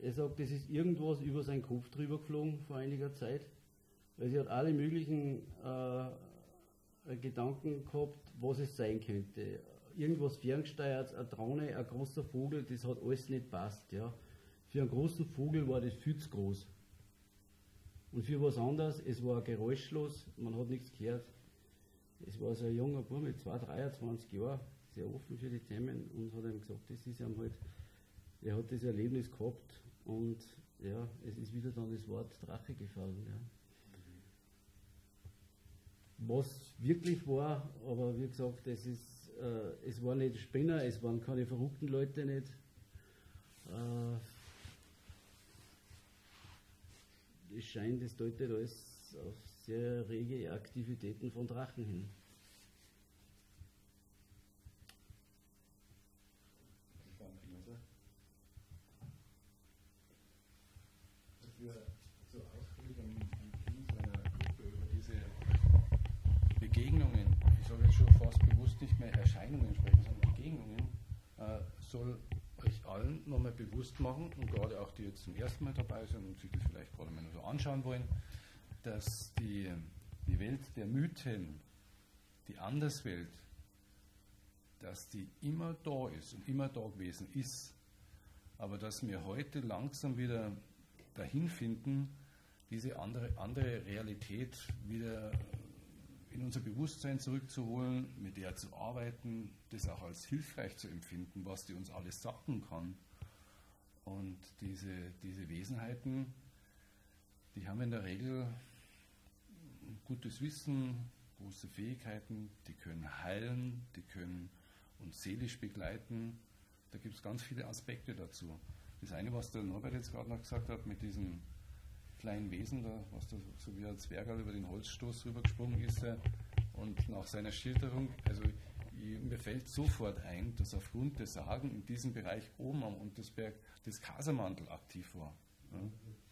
Er sagt, es ist irgendwas über seinen Kopf drüber geflogen vor einiger Zeit. Weil sie hat alle möglichen äh, Gedanken gehabt, was es sein könnte. Irgendwas ferngesteuert, eine Drohne, ein großer Vogel, das hat alles nicht passt. Ja. Für einen großen Vogel war das viel zu groß. Und für was anderes, es war geräuschlos, man hat nichts gehört. Es war so ein junger Bub mit 2, 23 Jahren, sehr offen für die Themen und hat ihm gesagt, das ist ihm halt, er hat das Erlebnis gehabt und ja, es ist wieder dann das Wort Drache gefallen. Ja. Was wirklich war, aber wie gesagt, es, ist, äh, es war nicht Spinner, es waren keine verrückten Leute nicht. Äh, es scheint, es deutet alles auf sehr rege Aktivitäten von Drachen hin. wir so ausführlich am Beginn seiner Gruppe über diese Begegnungen, ich sage jetzt schon bewusst nicht mehr Erscheinungen sprechen, sondern Begegnungen, äh, soll euch allen nochmal bewusst machen und gerade auch die jetzt zum ersten Mal dabei sind und sich das vielleicht gerade mal so anschauen wollen, dass die, die Welt der Mythen, die Anderswelt, dass die immer da ist und immer da gewesen ist, aber dass wir heute langsam wieder dahin finden, diese andere, andere Realität wieder in unser Bewusstsein zurückzuholen, mit der zu arbeiten, das auch als hilfreich zu empfinden, was die uns alles sagen kann. Und diese, diese Wesenheiten, die haben in der Regel gutes Wissen, große Fähigkeiten, die können heilen, die können uns seelisch begleiten. Da gibt es ganz viele Aspekte dazu. Das eine, was der Norbert jetzt gerade noch gesagt hat, mit diesem kleinen Wesen, da, was da so wie ein Zwergerl über den Holzstoß rübergesprungen ist äh, und nach seiner Schilderung, also ich, mir fällt sofort ein, dass aufgrund der Sagen in diesem Bereich oben am Untersberg das Kasermantel aktiv war. Ja,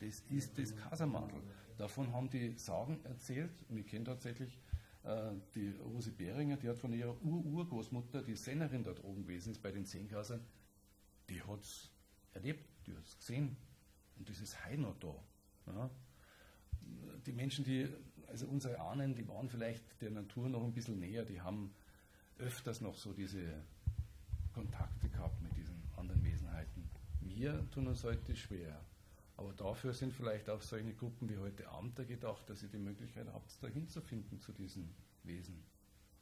das ist das Kasermantel. Davon haben die Sagen erzählt und ich kenne tatsächlich äh, die Rosi Behringer, die hat von ihrer Ur-Urgroßmutter, die Sennerin dort oben gewesen ist bei den Zehnkasern, die hat es erlebt, die hat es gesehen und das ist heute noch da. Ja. Die Menschen, die, also unsere Ahnen, die waren vielleicht der Natur noch ein bisschen näher, die haben öfters noch so diese Kontakte gehabt mit diesen anderen Wesenheiten. Wir tun uns heute schwer. Aber dafür sind vielleicht auch solche Gruppen wie heute da gedacht, dass ihr die Möglichkeit habt, da hinzufinden zu diesen Wesen.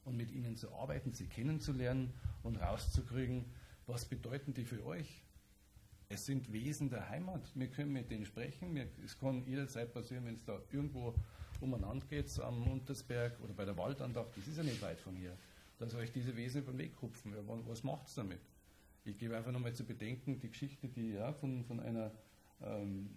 Und mit ihnen zu arbeiten, sie kennenzulernen und rauszukriegen, was bedeuten die für euch? Es sind Wesen der Heimat. Wir können mit denen sprechen. Es kann jederzeit passieren, wenn es da irgendwo umeinander geht, am Untersberg oder bei der Waldandacht, das ist ja nicht weit von hier. Soll ich diese Wesen über den Weg hupfen. Was macht es damit? Ich gebe einfach nochmal zu bedenken, die Geschichte, die ich ja von, von, einer, ähm,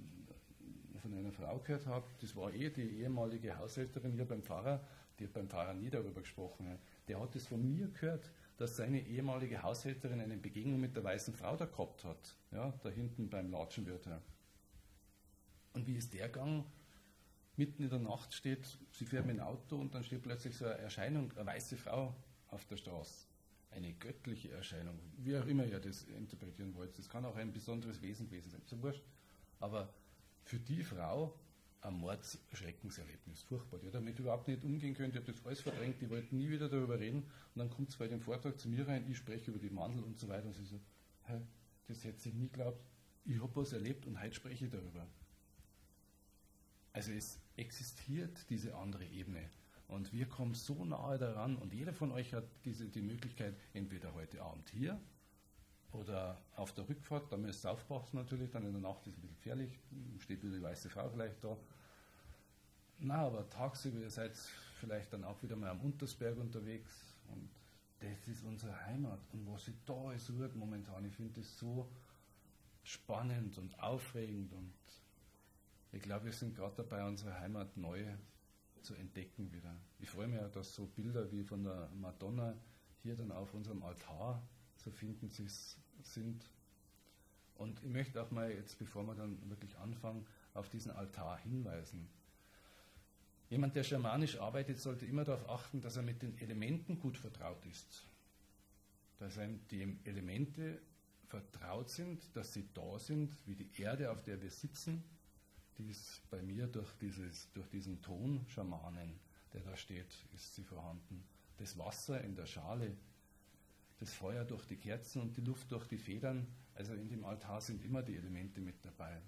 von einer Frau gehört habe, das war eh die ehemalige Haushälterin hier beim Pfarrer, die hat beim Pfarrer nie darüber gesprochen. Der hat es von mir gehört, dass seine ehemalige Haushälterin eine Begegnung mit der weißen Frau da gehabt hat, ja, da hinten beim Latschenwirt. Ja. Und wie ist der gegangen? Mitten in der Nacht steht, sie fährt mit dem Auto und dann steht plötzlich so eine Erscheinung, eine weiße Frau auf der Straße. Eine göttliche Erscheinung, wie auch immer ihr das interpretieren wollt. Das kann auch ein besonderes Wesen gewesen sein, so wurscht. Aber für die Frau ein Mordschreckenserlebnis, furchtbar. Die hat damit überhaupt nicht umgehen können, die hat das alles verdrängt, die wollte nie wieder darüber reden. Und dann kommt es bei dem Vortrag zu mir rein, ich spreche über die Mandel und so weiter. Und sie so, hä, das hätte sie nie geglaubt. Ich habe was erlebt und heute spreche ich darüber. Also es existiert diese andere Ebene. Und wir kommen so nahe daran und jeder von euch hat diese, die Möglichkeit, entweder heute Abend hier oder auf der Rückfahrt, da müsst ihr aufpassen natürlich, dann in der Nacht ist es ein bisschen gefährlich, steht wieder die weiße Frau vielleicht da. Na, aber tagsüber, ihr seid vielleicht dann auch wieder mal am Untersberg unterwegs und das ist unsere Heimat. Und was ich da alles rührt momentan, ich finde das so spannend und aufregend und ich glaube, wir sind gerade dabei, unsere Heimat neu zu entdecken wieder. Ich freue mich auch, dass so Bilder wie von der Madonna hier dann auf unserem Altar zu finden sind. Und ich möchte auch mal jetzt, bevor wir dann wirklich anfangen, auf diesen Altar hinweisen. Jemand, der schamanisch arbeitet, sollte immer darauf achten, dass er mit den Elementen gut vertraut ist. Dass einem die Elemente vertraut sind, dass sie da sind, wie die Erde, auf der wir sitzen, die ist bei mir durch, dieses, durch diesen Ton Schamanen, der da steht, ist sie vorhanden. Das Wasser in der Schale, das Feuer durch die Kerzen und die Luft durch die Federn. Also in dem Altar sind immer die Elemente mit dabei.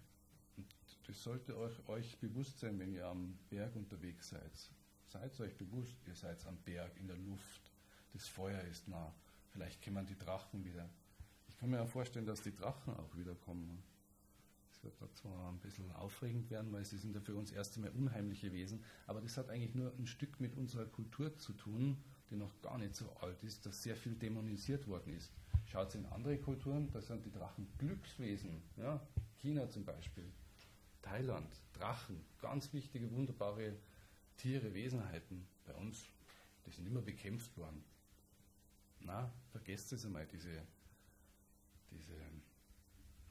Und das sollte euch, euch bewusst sein, wenn ihr am Berg unterwegs seid. Seid euch bewusst, ihr seid am Berg, in der Luft. Das Feuer ist nah. Vielleicht kommen die Drachen wieder. Ich kann mir auch vorstellen, dass die Drachen auch wiederkommen. Es wird da zwar ein bisschen aufregend werden, weil sie sind ja für uns erst einmal unheimliche Wesen, aber das hat eigentlich nur ein Stück mit unserer Kultur zu tun, die noch gar nicht so alt ist, dass sehr viel dämonisiert worden ist. Schaut in andere Kulturen, da sind die Drachen Glückswesen. Ja? China zum Beispiel, Thailand, Drachen, ganz wichtige, wunderbare Tiere, Wesenheiten. Bei uns, die sind immer bekämpft worden. Na, vergesst es einmal, diese, diese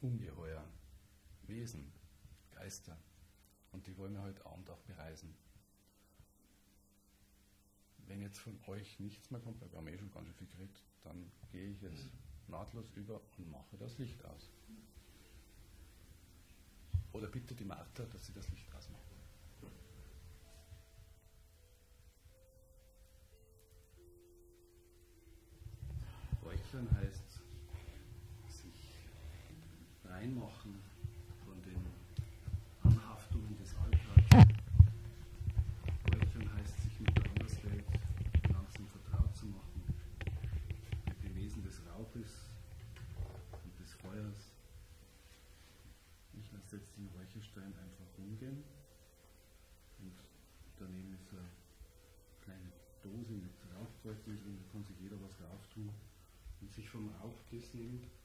Ungeheuer, Wesen, Geister. Und die wollen wir heute Abend auch bereisen. Wenn jetzt von euch nichts mehr kommt, weil wir haben eh schon ganz schön viel gekriegt, dann gehe ich jetzt nahtlos über und mache das Licht aus. Oder bitte die Martha, dass sie das Licht ausmacht. Räuchern heißt sich reinmachen listening.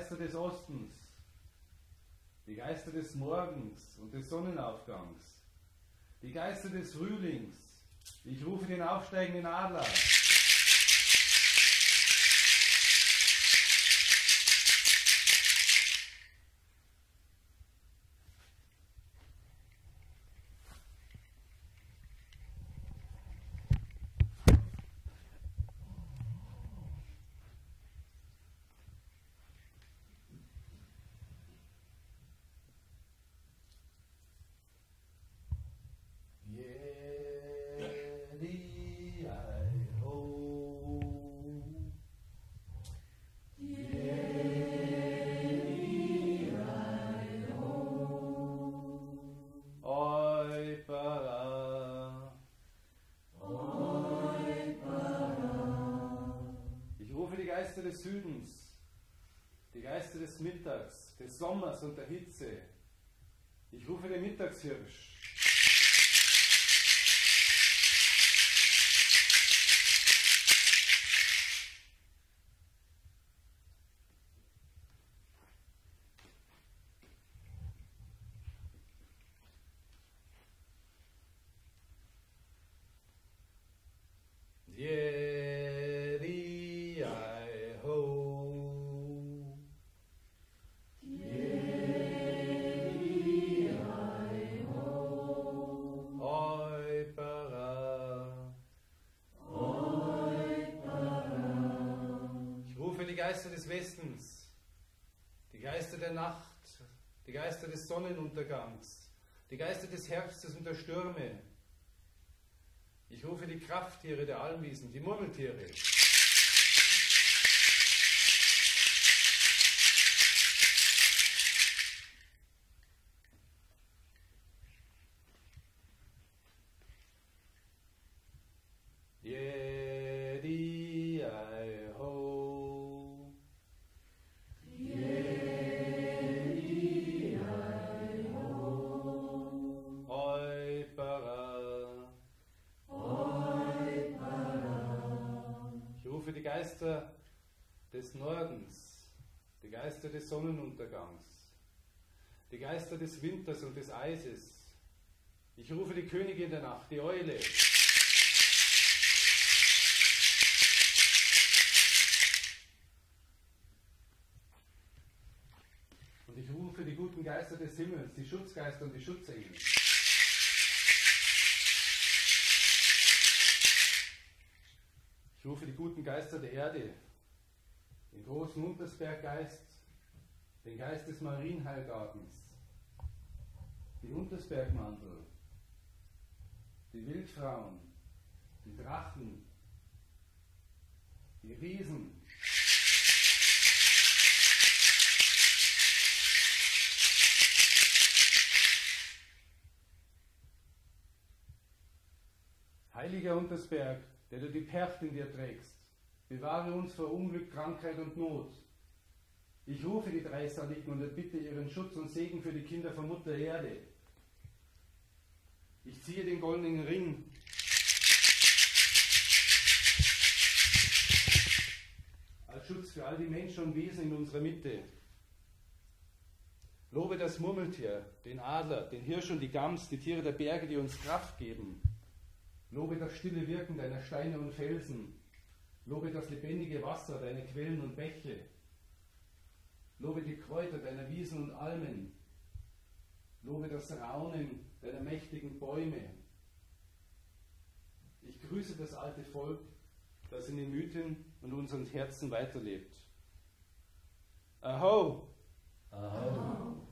Geister des Ostens, die Geister des Morgens und des Sonnenaufgangs, die Geister des Frühlings. Ich rufe den aufsteigenden Adler. Des Südens, die Geister des Mittags, des Sommers und der Hitze. Ich rufe den Mittagshirsch. Sonnenuntergangs, die Geister des Herbstes und der Stürme. Ich rufe die Krafttiere der Almwiesen, die Murmeltiere. Geister des Nordens, die Geister des Sonnenuntergangs, die Geister des Winters und des Eises. Ich rufe die Königin der Nacht, die Eule. Und ich rufe die guten Geister des Himmels, die Schutzgeister und die Schutzengel. Ich rufe die guten Geister der Erde, den großen Untersberggeist, den Geist des Marienheilgartens, die Untersbergmantel, die Wildfrauen, die Drachen, die Riesen. Heiliger Untersberg, der du die Percht in dir trägst, bewahre uns vor Unglück, Krankheit und Not. Ich rufe die drei Saliken und erbitte ihren Schutz und Segen für die Kinder von Mutter Erde. Ich ziehe den goldenen Ring. Als Schutz für all die Menschen und Wesen in unserer Mitte. Lobe das Murmeltier, den Adler, den Hirsch und die Gams, die Tiere der Berge, die uns Kraft geben. Lobe das stille Wirken deiner Steine und Felsen. Lobe das lebendige Wasser deiner Quellen und Bäche. Lobe die Kräuter deiner Wiesen und Almen. Lobe das Raunen deiner mächtigen Bäume. Ich grüße das alte Volk, das in den Mythen und unseren Herzen weiterlebt. Aho! trommeln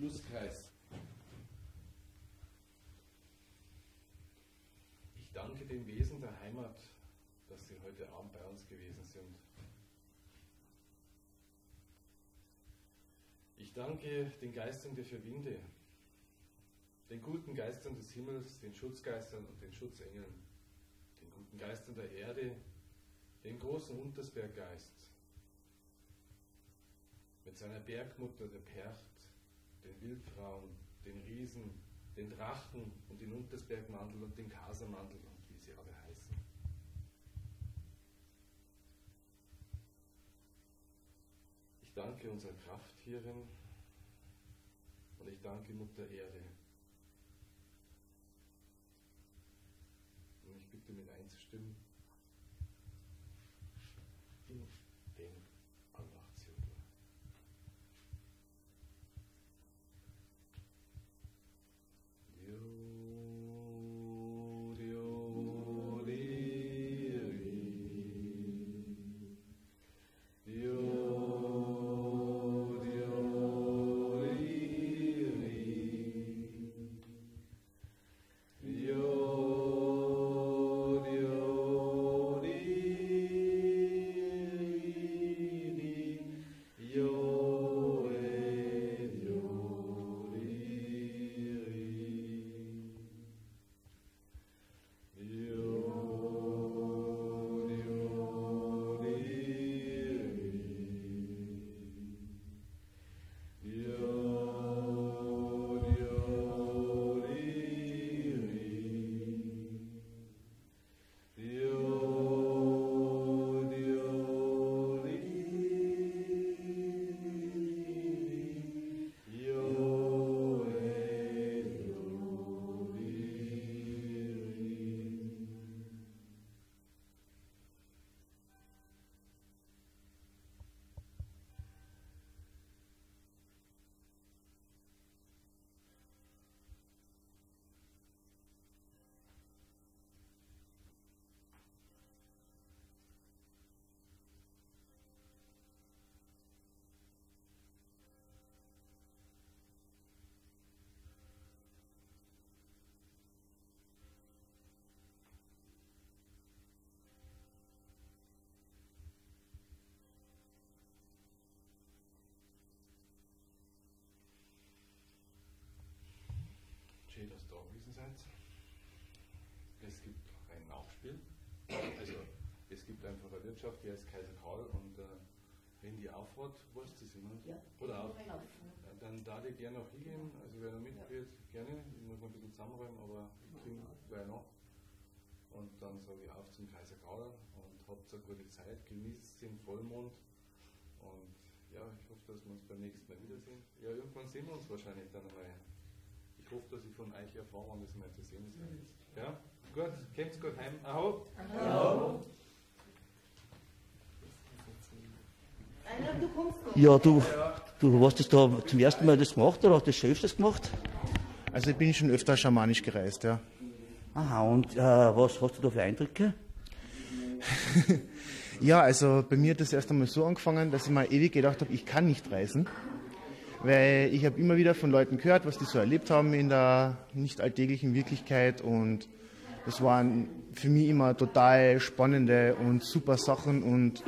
Schlusskreis. Ich danke dem Wesen der Heimat, dass Sie heute Abend bei uns gewesen sind. Ich danke den Geistern der vier Winde, den guten Geistern des Himmels, den Schutzgeistern und den Schutzengeln, den guten Geistern der Erde, den großen Untersberggeist, mit seiner Bergmutter der Percht, den Wildfrauen, den Riesen, den Drachen und den Untersbergmandel und den Kasermandel und wie sie alle heißen. Ich danke unserer Krafttierin und ich danke Mutter Erde. Und ich bitte mit einzustimmen seid. Es gibt ein Nachspiel. Also, es gibt einfach eine Wirtschaft, die heißt Kaiser Karl und äh, wenn die aufhat, weißt du das immer? Ja, Oder auch? Ja, Dann darf ich gerne noch hingehen. Also, wer noch mitgeht, gerne. Ich muss noch ein bisschen zusammenräumen, aber ich kriege gleich noch. Und dann sage ich auf zum Kaiser Karl und habt eine gute Zeit, genießt den Vollmond und ja, ich hoffe, dass wir uns beim nächsten Mal wiedersehen. Ja, irgendwann sehen wir uns wahrscheinlich dann einmal. Ich hoffe, dass ich von euch erfahre, wann das mal zu sehen ist. Ja, gut, kommt's gut heim. Aho. Einer, du kommst noch. Ja, du, du hast das da zum ersten Mal das gemacht oder hast du das schon öfters gemacht? Also ich bin schon öfter schamanisch gereist, ja. Aha, und äh, was hast du da für Eindrücke? Ja, also bei mir hat das erst einmal so angefangen, dass ich mal ewig gedacht habe, ich kann nicht reisen. Weil ich habe immer wieder von Leuten gehört, was die so erlebt haben in der nicht alltäglichen Wirklichkeit und das waren für mich immer total spannende und super Sachen und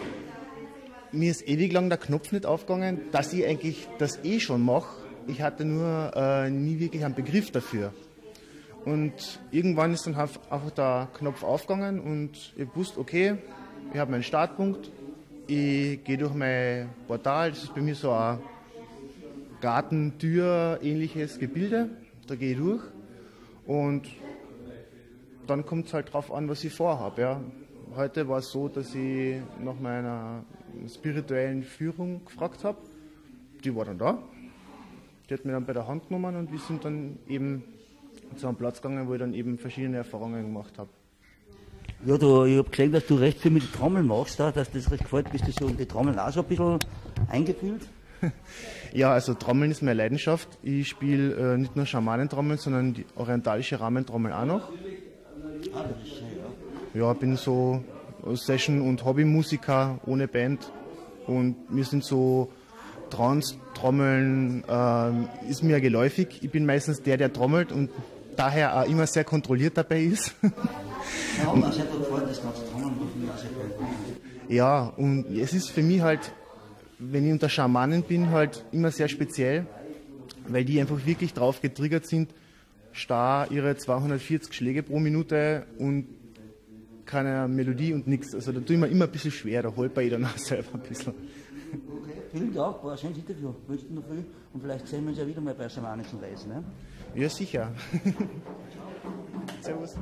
mir ist ewig lang der Knopf nicht aufgegangen, dass ich eigentlich das eh schon mache. Ich hatte nur äh, nie wirklich einen Begriff dafür. Und irgendwann ist dann einfach der Knopf aufgegangen und ich wusste, okay, ich habe meinen Startpunkt, ich gehe durch mein Portal, das ist bei mir so ein Gartentür-ähnliches Gebilde, da gehe ich durch und dann kommt es halt drauf an, was ich vorhabe. Ja. Heute war es so, dass ich nach meiner spirituellen Führung gefragt habe. Die war dann da. Die hat mir dann bei der Hand genommen und wir sind dann eben zu einem Platz gegangen, wo ich dann eben verschiedene Erfahrungen gemacht habe. Ja, du, ich habe gesehen, dass du recht viel mit den Trommeln machst, da, dass das recht gefällt. Bist du so in die Trommeln auch so ein bisschen eingefühlt? Ja, also Trommeln ist meine Leidenschaft. Ich spiele äh, nicht nur Schamanentrommeln, sondern die orientalische Rahmentrommel auch noch. Ja. Bin so Session- und Hobbymusiker ohne Band. Und wir sind so Trance, Trommeln ähm, ist mir geläufig. Ich bin meistens der, der trommelt und daher auch immer sehr kontrolliert dabei ist. Ja, und es ist für mich halt, wenn ich unter Schamanen bin, halt immer sehr speziell, weil die einfach wirklich drauf getriggert sind, starr ihre 240 Schläge pro Minute und keine Melodie und nichts. Also da tue ich mir immer ein bisschen schwer, da holper ich dann auch selber ein bisschen. Okay, vielen Dank, war ein schönes Interview. Wünsche noch viel und vielleicht sehen wir uns ja wieder mal bei schamanischen Reisen. Ne? Ja, sicher. Servus.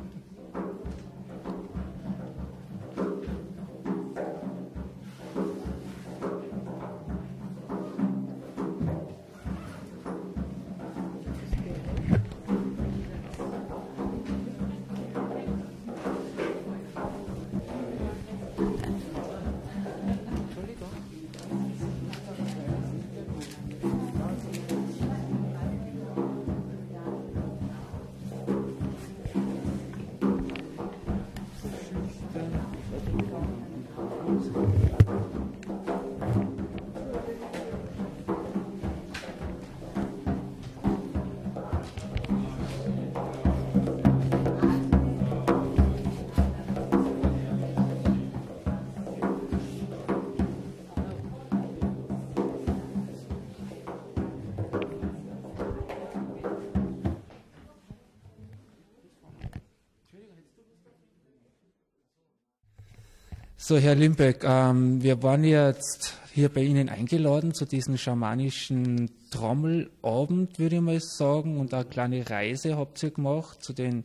So, Herr Limbeck, ähm, wir waren jetzt hier bei Ihnen eingeladen zu diesem schamanischen Trommelabend, würde ich mal sagen, und eine kleine Reise habt ihr gemacht zu den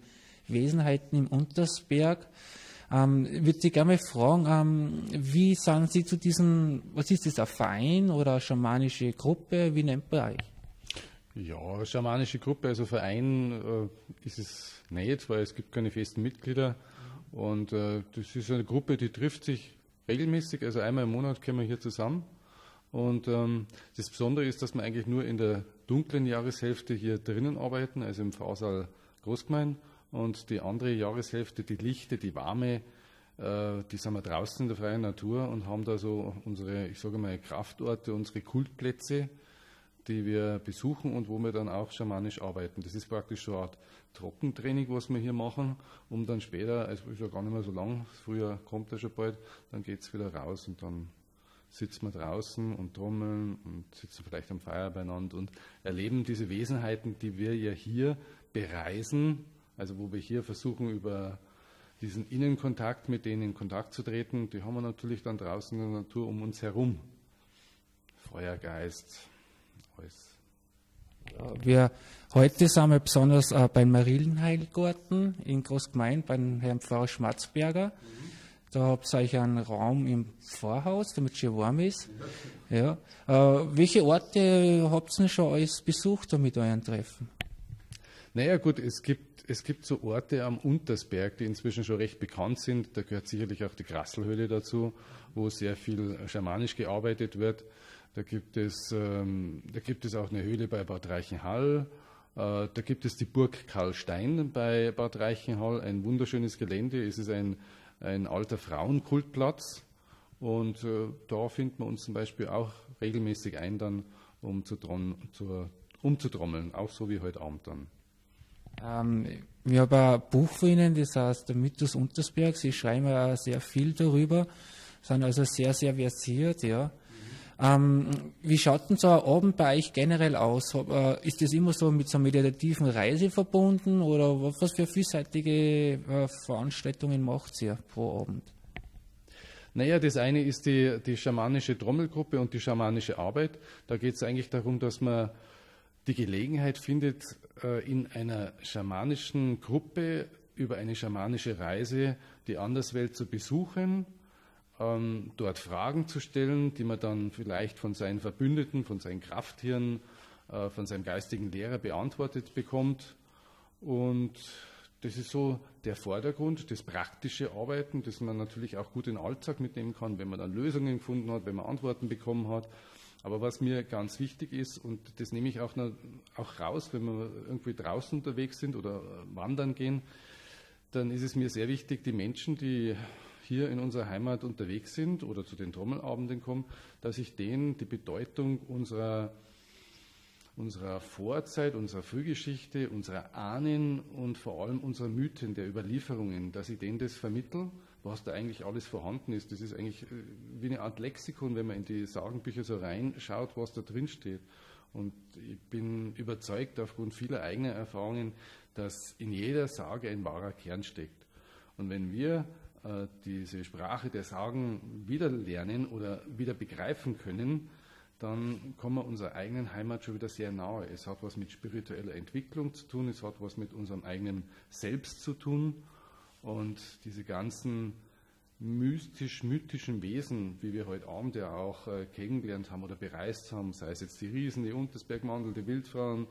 Wesenheiten im Untersberg. Ähm, ich würde Sie gerne mal fragen, ähm, wie sind Sie zu diesem, was ist das, ein Verein oder eine schamanische Gruppe? Wie nennt man euch? Ja, schamanische Gruppe, also Verein äh, ist es nicht, weil es gibt keine festen Mitglieder. Und äh, das ist eine Gruppe, die trifft sich regelmäßig, also einmal im Monat kommen wir hier zusammen. Und ähm, das Besondere ist, dass wir eigentlich nur in der dunklen Jahreshälfte hier drinnen arbeiten, also im Pfarrsaal Großgemein. Und die andere Jahreshälfte, die lichte, die warme, äh, die sind wir draußen in der freien Natur und haben da so unsere, ich sage mal, Kraftorte, unsere Kultplätze, die wir besuchen und wo wir dann auch schamanisch arbeiten. Das ist praktisch so eine Art Trockentraining, was wir hier machen, um dann später, also ist ja gar nicht mehr so lang, früher kommt er schon bald, dann geht es wieder raus und dann sitzen wir draußen und trommeln und sitzen vielleicht am Feuer beieinander und erleben diese Wesenheiten, die wir ja hier bereisen, also wo wir hier versuchen, über diesen Innenkontakt mit denen in Kontakt zu treten, die haben wir natürlich dann draußen in der Natur um uns herum. Feuergeist, alles. Wir, heute sind wir besonders äh, beim Marillenheilgarten in Großgemein beim Herrn Pfarrer Schmatzberger. Da habt ihr euch einen Raum im Vorhaus, damit es schön warm ist. Ja. Äh, welche Orte habt ihr schon alles besucht mit euren Treffen? Naja gut, es gibt, es gibt so Orte am Untersberg, die inzwischen schon recht bekannt sind. Da gehört sicherlich auch die Grasselhöhle dazu, wo sehr viel schamanisch gearbeitet wird. Da gibt es, ähm, da gibt es auch eine Höhle bei Bad Reichenhall. Äh, da gibt es die Burg Karlstein bei Bad Reichenhall, ein wunderschönes Gelände. Es ist ein, ein alter Frauenkultplatz. Und äh, da finden wir uns zum Beispiel auch regelmäßig ein, dann, um zu, zu, umzutrommeln, auch so wie heute Abend dann. Ähm, wir haben ein Buch von Ihnen, das heißt Der Mythos Untersberg. Sie schreiben ja sehr viel darüber, sind also sehr, sehr versiert, ja. Ähm, wie schaut denn so ein Abend bei euch generell aus? Äh, ist das immer so mit so einer meditativen Reise verbunden oder was für vielseitige äh, Veranstaltungen macht ihr pro Abend? Naja, das eine ist die, die schamanische Trommelgruppe und die schamanische Arbeit. Da geht es eigentlich darum, dass man die Gelegenheit findet, äh, in einer schamanischen Gruppe über eine schamanische Reise die Anderswelt zu besuchen ähm, dort Fragen zu stellen, die man dann vielleicht von seinen Verbündeten, von seinen Krafttieren, äh, von seinem geistigen Lehrer beantwortet bekommt. Und das ist so der Vordergrund, das praktische Arbeiten, das man natürlich auch gut in den Alltag mitnehmen kann, wenn man dann Lösungen gefunden hat, wenn man Antworten bekommen hat. Aber was mir ganz wichtig ist, und das nehme ich auch, noch, auch raus, wenn wir irgendwie draußen unterwegs sind oder wandern gehen, dann ist es mir sehr wichtig, die Menschen, die hier in unserer Heimat unterwegs sind oder zu den Trommelabenden kommen, dass ich denen die Bedeutung unserer, unserer Vorzeit, unserer Frühgeschichte, unserer Ahnen und vor allem unserer Mythen, der Überlieferungen, dass ich denen das vermittle, was da eigentlich alles vorhanden ist. Das ist eigentlich äh, wie eine Art Lexikon, wenn man in die Sagenbücher so reinschaut, was da drin steht. Und ich bin überzeugt aufgrund vieler eigener Erfahrungen, dass in jeder Sage ein wahrer Kern steckt. Und wenn wir äh, diese Sprache der Sagen wieder lernen oder wieder begreifen können, dann kommen wir unserer eigenen Heimat schon wieder sehr nahe. Es hat was mit spiritueller Entwicklung zu tun, es hat was mit unserem eigenen Selbst zu tun und diese ganzen mystisch-mythischen Wesen, wie wir heute Abend ja auch äh, kennengelernt haben oder bereist haben, sei es jetzt die Riesen, die Untersbergmandel, die Wildfrauen,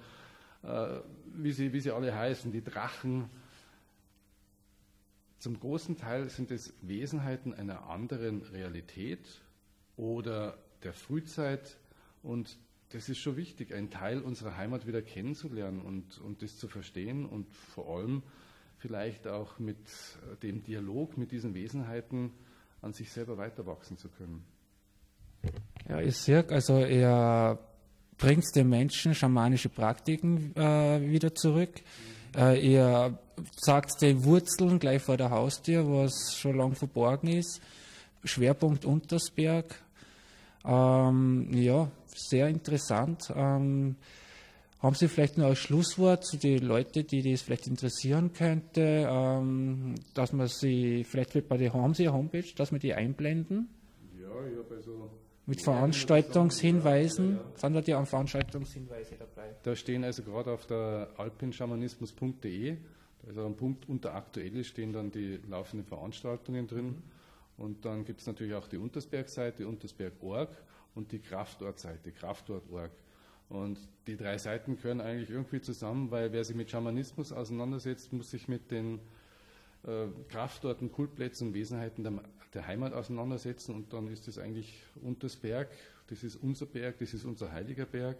äh, wie, sie, wie sie alle heißen, die Drachen, zum großen Teil sind es Wesenheiten einer anderen Realität oder der Frühzeit und das ist schon wichtig, einen Teil unserer Heimat wieder kennenzulernen und, und das zu verstehen und vor allem vielleicht auch mit dem Dialog mit diesen Wesenheiten an sich selber weiter wachsen zu können. Ja, ich sehe, also er bringt den Menschen schamanische Praktiken äh, wieder zurück. Äh, er sagt die Wurzeln gleich vor der Haustür, was schon lang verborgen ist. Schwerpunkt Untersberg. Ähm, ja, sehr interessant. Ähm, haben Sie vielleicht noch ein Schlusswort zu den Leuten, die das vielleicht interessieren könnte, ähm, dass man sie vielleicht bei der haben Sie eine Homepage, dass wir die einblenden? Ja, ich habe also mit Veranstaltungshinweisen. Sind da die Veranstaltungshinweise dabei? Da stehen also gerade auf der alpinschamanismus.de, da ist auch ein Punkt unter Aktuelle, stehen dann die laufenden Veranstaltungen drin. Und dann gibt es natürlich auch die Untersberg-Seite, untersberg.org und die Kraftort-Seite, kraftort.org. Und die drei Seiten gehören eigentlich irgendwie zusammen, weil wer sich mit Schamanismus auseinandersetzt, muss sich mit den äh, Kraftorten, Kultplätzen und Wesenheiten der, der, Heimat auseinandersetzen und dann ist das eigentlich Untersberg, das ist unser Berg, das ist unser heiliger Berg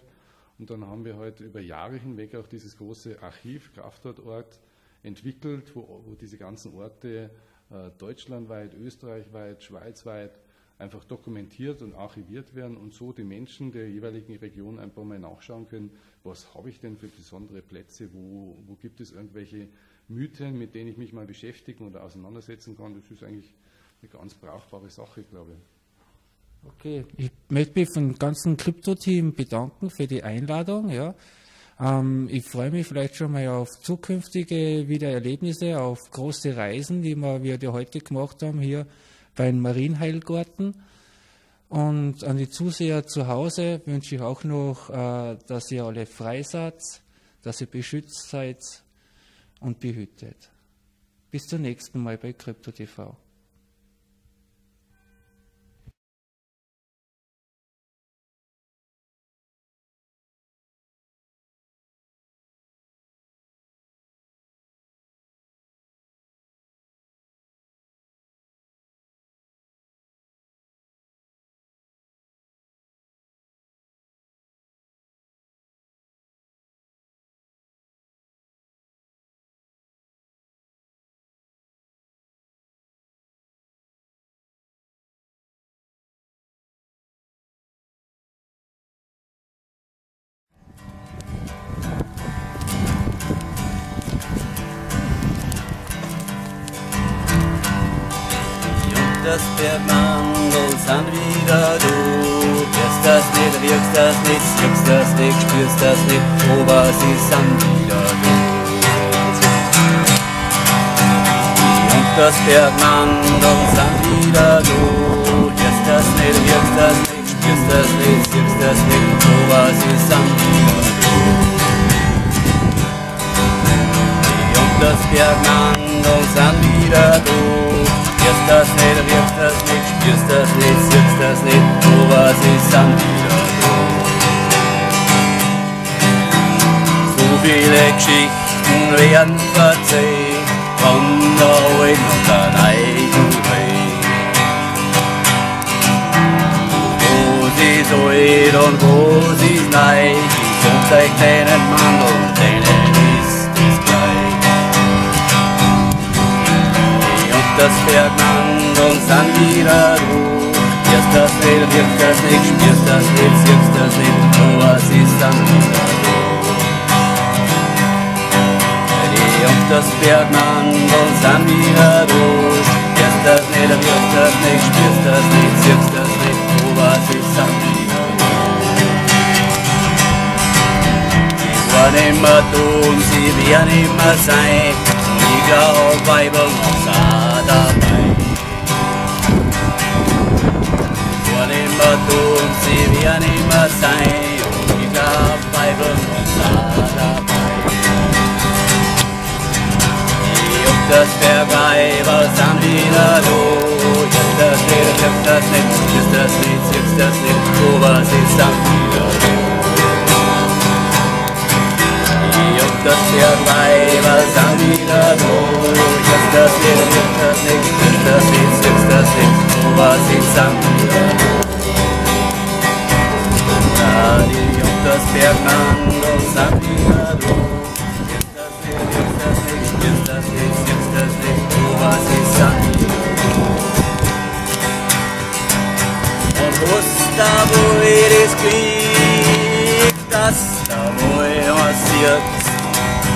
und dann haben wir heute halt über Jahre hinweg auch dieses große Archiv, Kraftortort, entwickelt, wo, wo diese ganzen Orte äh, deutschlandweit, österreichweit, schweizweit einfach dokumentiert und archiviert werden und so die Menschen der jeweiligen Region ein paar Mal nachschauen können, was habe ich denn für besondere Plätze, wo, wo gibt es irgendwelche Mythen, mit denen ich mich mal beschäftigen oder auseinandersetzen kann. Das ist eigentlich eine ganz brauchbare Sache, glaube ich. Okay, ich möchte mich vom ganzen Krypto-Team bedanken für die Einladung. Ja. Ähm, ich freue mich vielleicht schon mal auf zukünftige Wiedererlebnisse, auf große Reisen, die wir, wir heute gemacht haben hier beim Marienheilgarten. Und an die Zuseher zu Hause wünsche ich auch noch, äh, dass ihr alle frei seid, dass ihr beschützt seid und behütet. Bis zum nächsten Mal bei Krypto TV. Das Bergmandel sind wieder du. Hörst das nicht, riechst das nicht, siehst das nicht, spürst das nicht, aber sie sind wieder du. Und das Bergmandel sind wieder du. Hörst das nicht, riechst das nicht, spürst das nicht, siehst das nicht, aber sie sind wieder du. Das Bergmandel sind wieder du. Hörst das nicht, riechst das nicht, spürst das nicht, siehst das nicht, aber sie sind wieder da. So viele Geschichten werden erzählt von der alten und der neuen Welt. Sie ist alt und sie ist neu, die sucht euch deinen Mann und denen ist es gleich. Das Bergmann sind wieder du. Erst das Lied, wirkt das nicht, spürst das Lied, siehst das nicht, du was ist dann wieder du. Die und das Bergmandel sind wieder du. Erst das Lied, wirkt das nicht, spürst das nicht, siehst das nicht, du was ist dann wieder du. Sie werden immer tun, sie werden immer sein, und ich glaub, Weibel dabei. immer tun, sie werden immer sein und ich glaub, bleiben uns da dabei. Ich und das Bergweiber sind wieder du, jetzt das Lied, jetzt das Lied, jetzt das Lied, jetzt das Lied, wo was ist dann wieder du. Ich und das sind wieder du, jetzt das Lied, jetzt das Lied, jetzt das Lied, jetzt das Lied, wo was ist dann wieder du. Die und das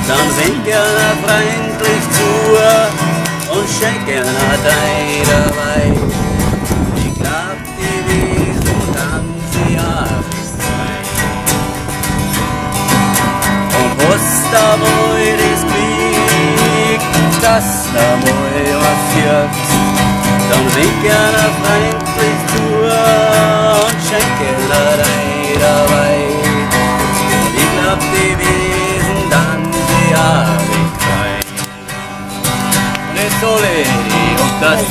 dann sing gerne freundlich zu und schenk gerne deiner Wein. Ich glaub, die Wiesen kann sie arisch sein. Und was da wohl das Glück, dass da wohl was führt, dann sing gerne freundlich zu und schenk gerne deiner Wein. Ich glaub, die Wiesen loving kind. Le soleri ondas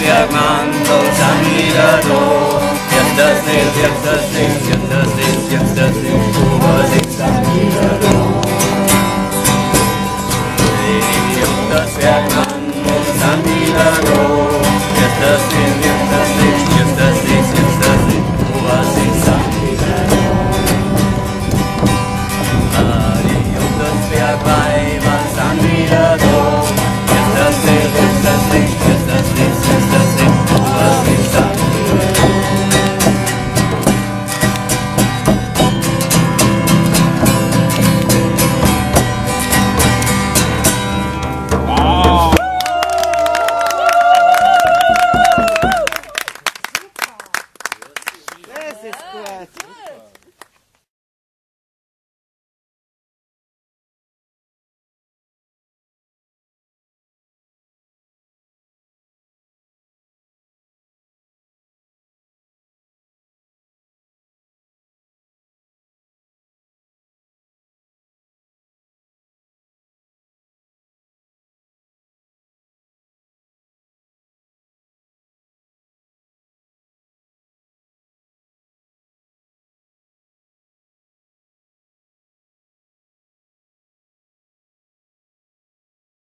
a mi lado. Ciertas de, ciertas de, ciertas de, ciertas de, cubas de a mi. Soleri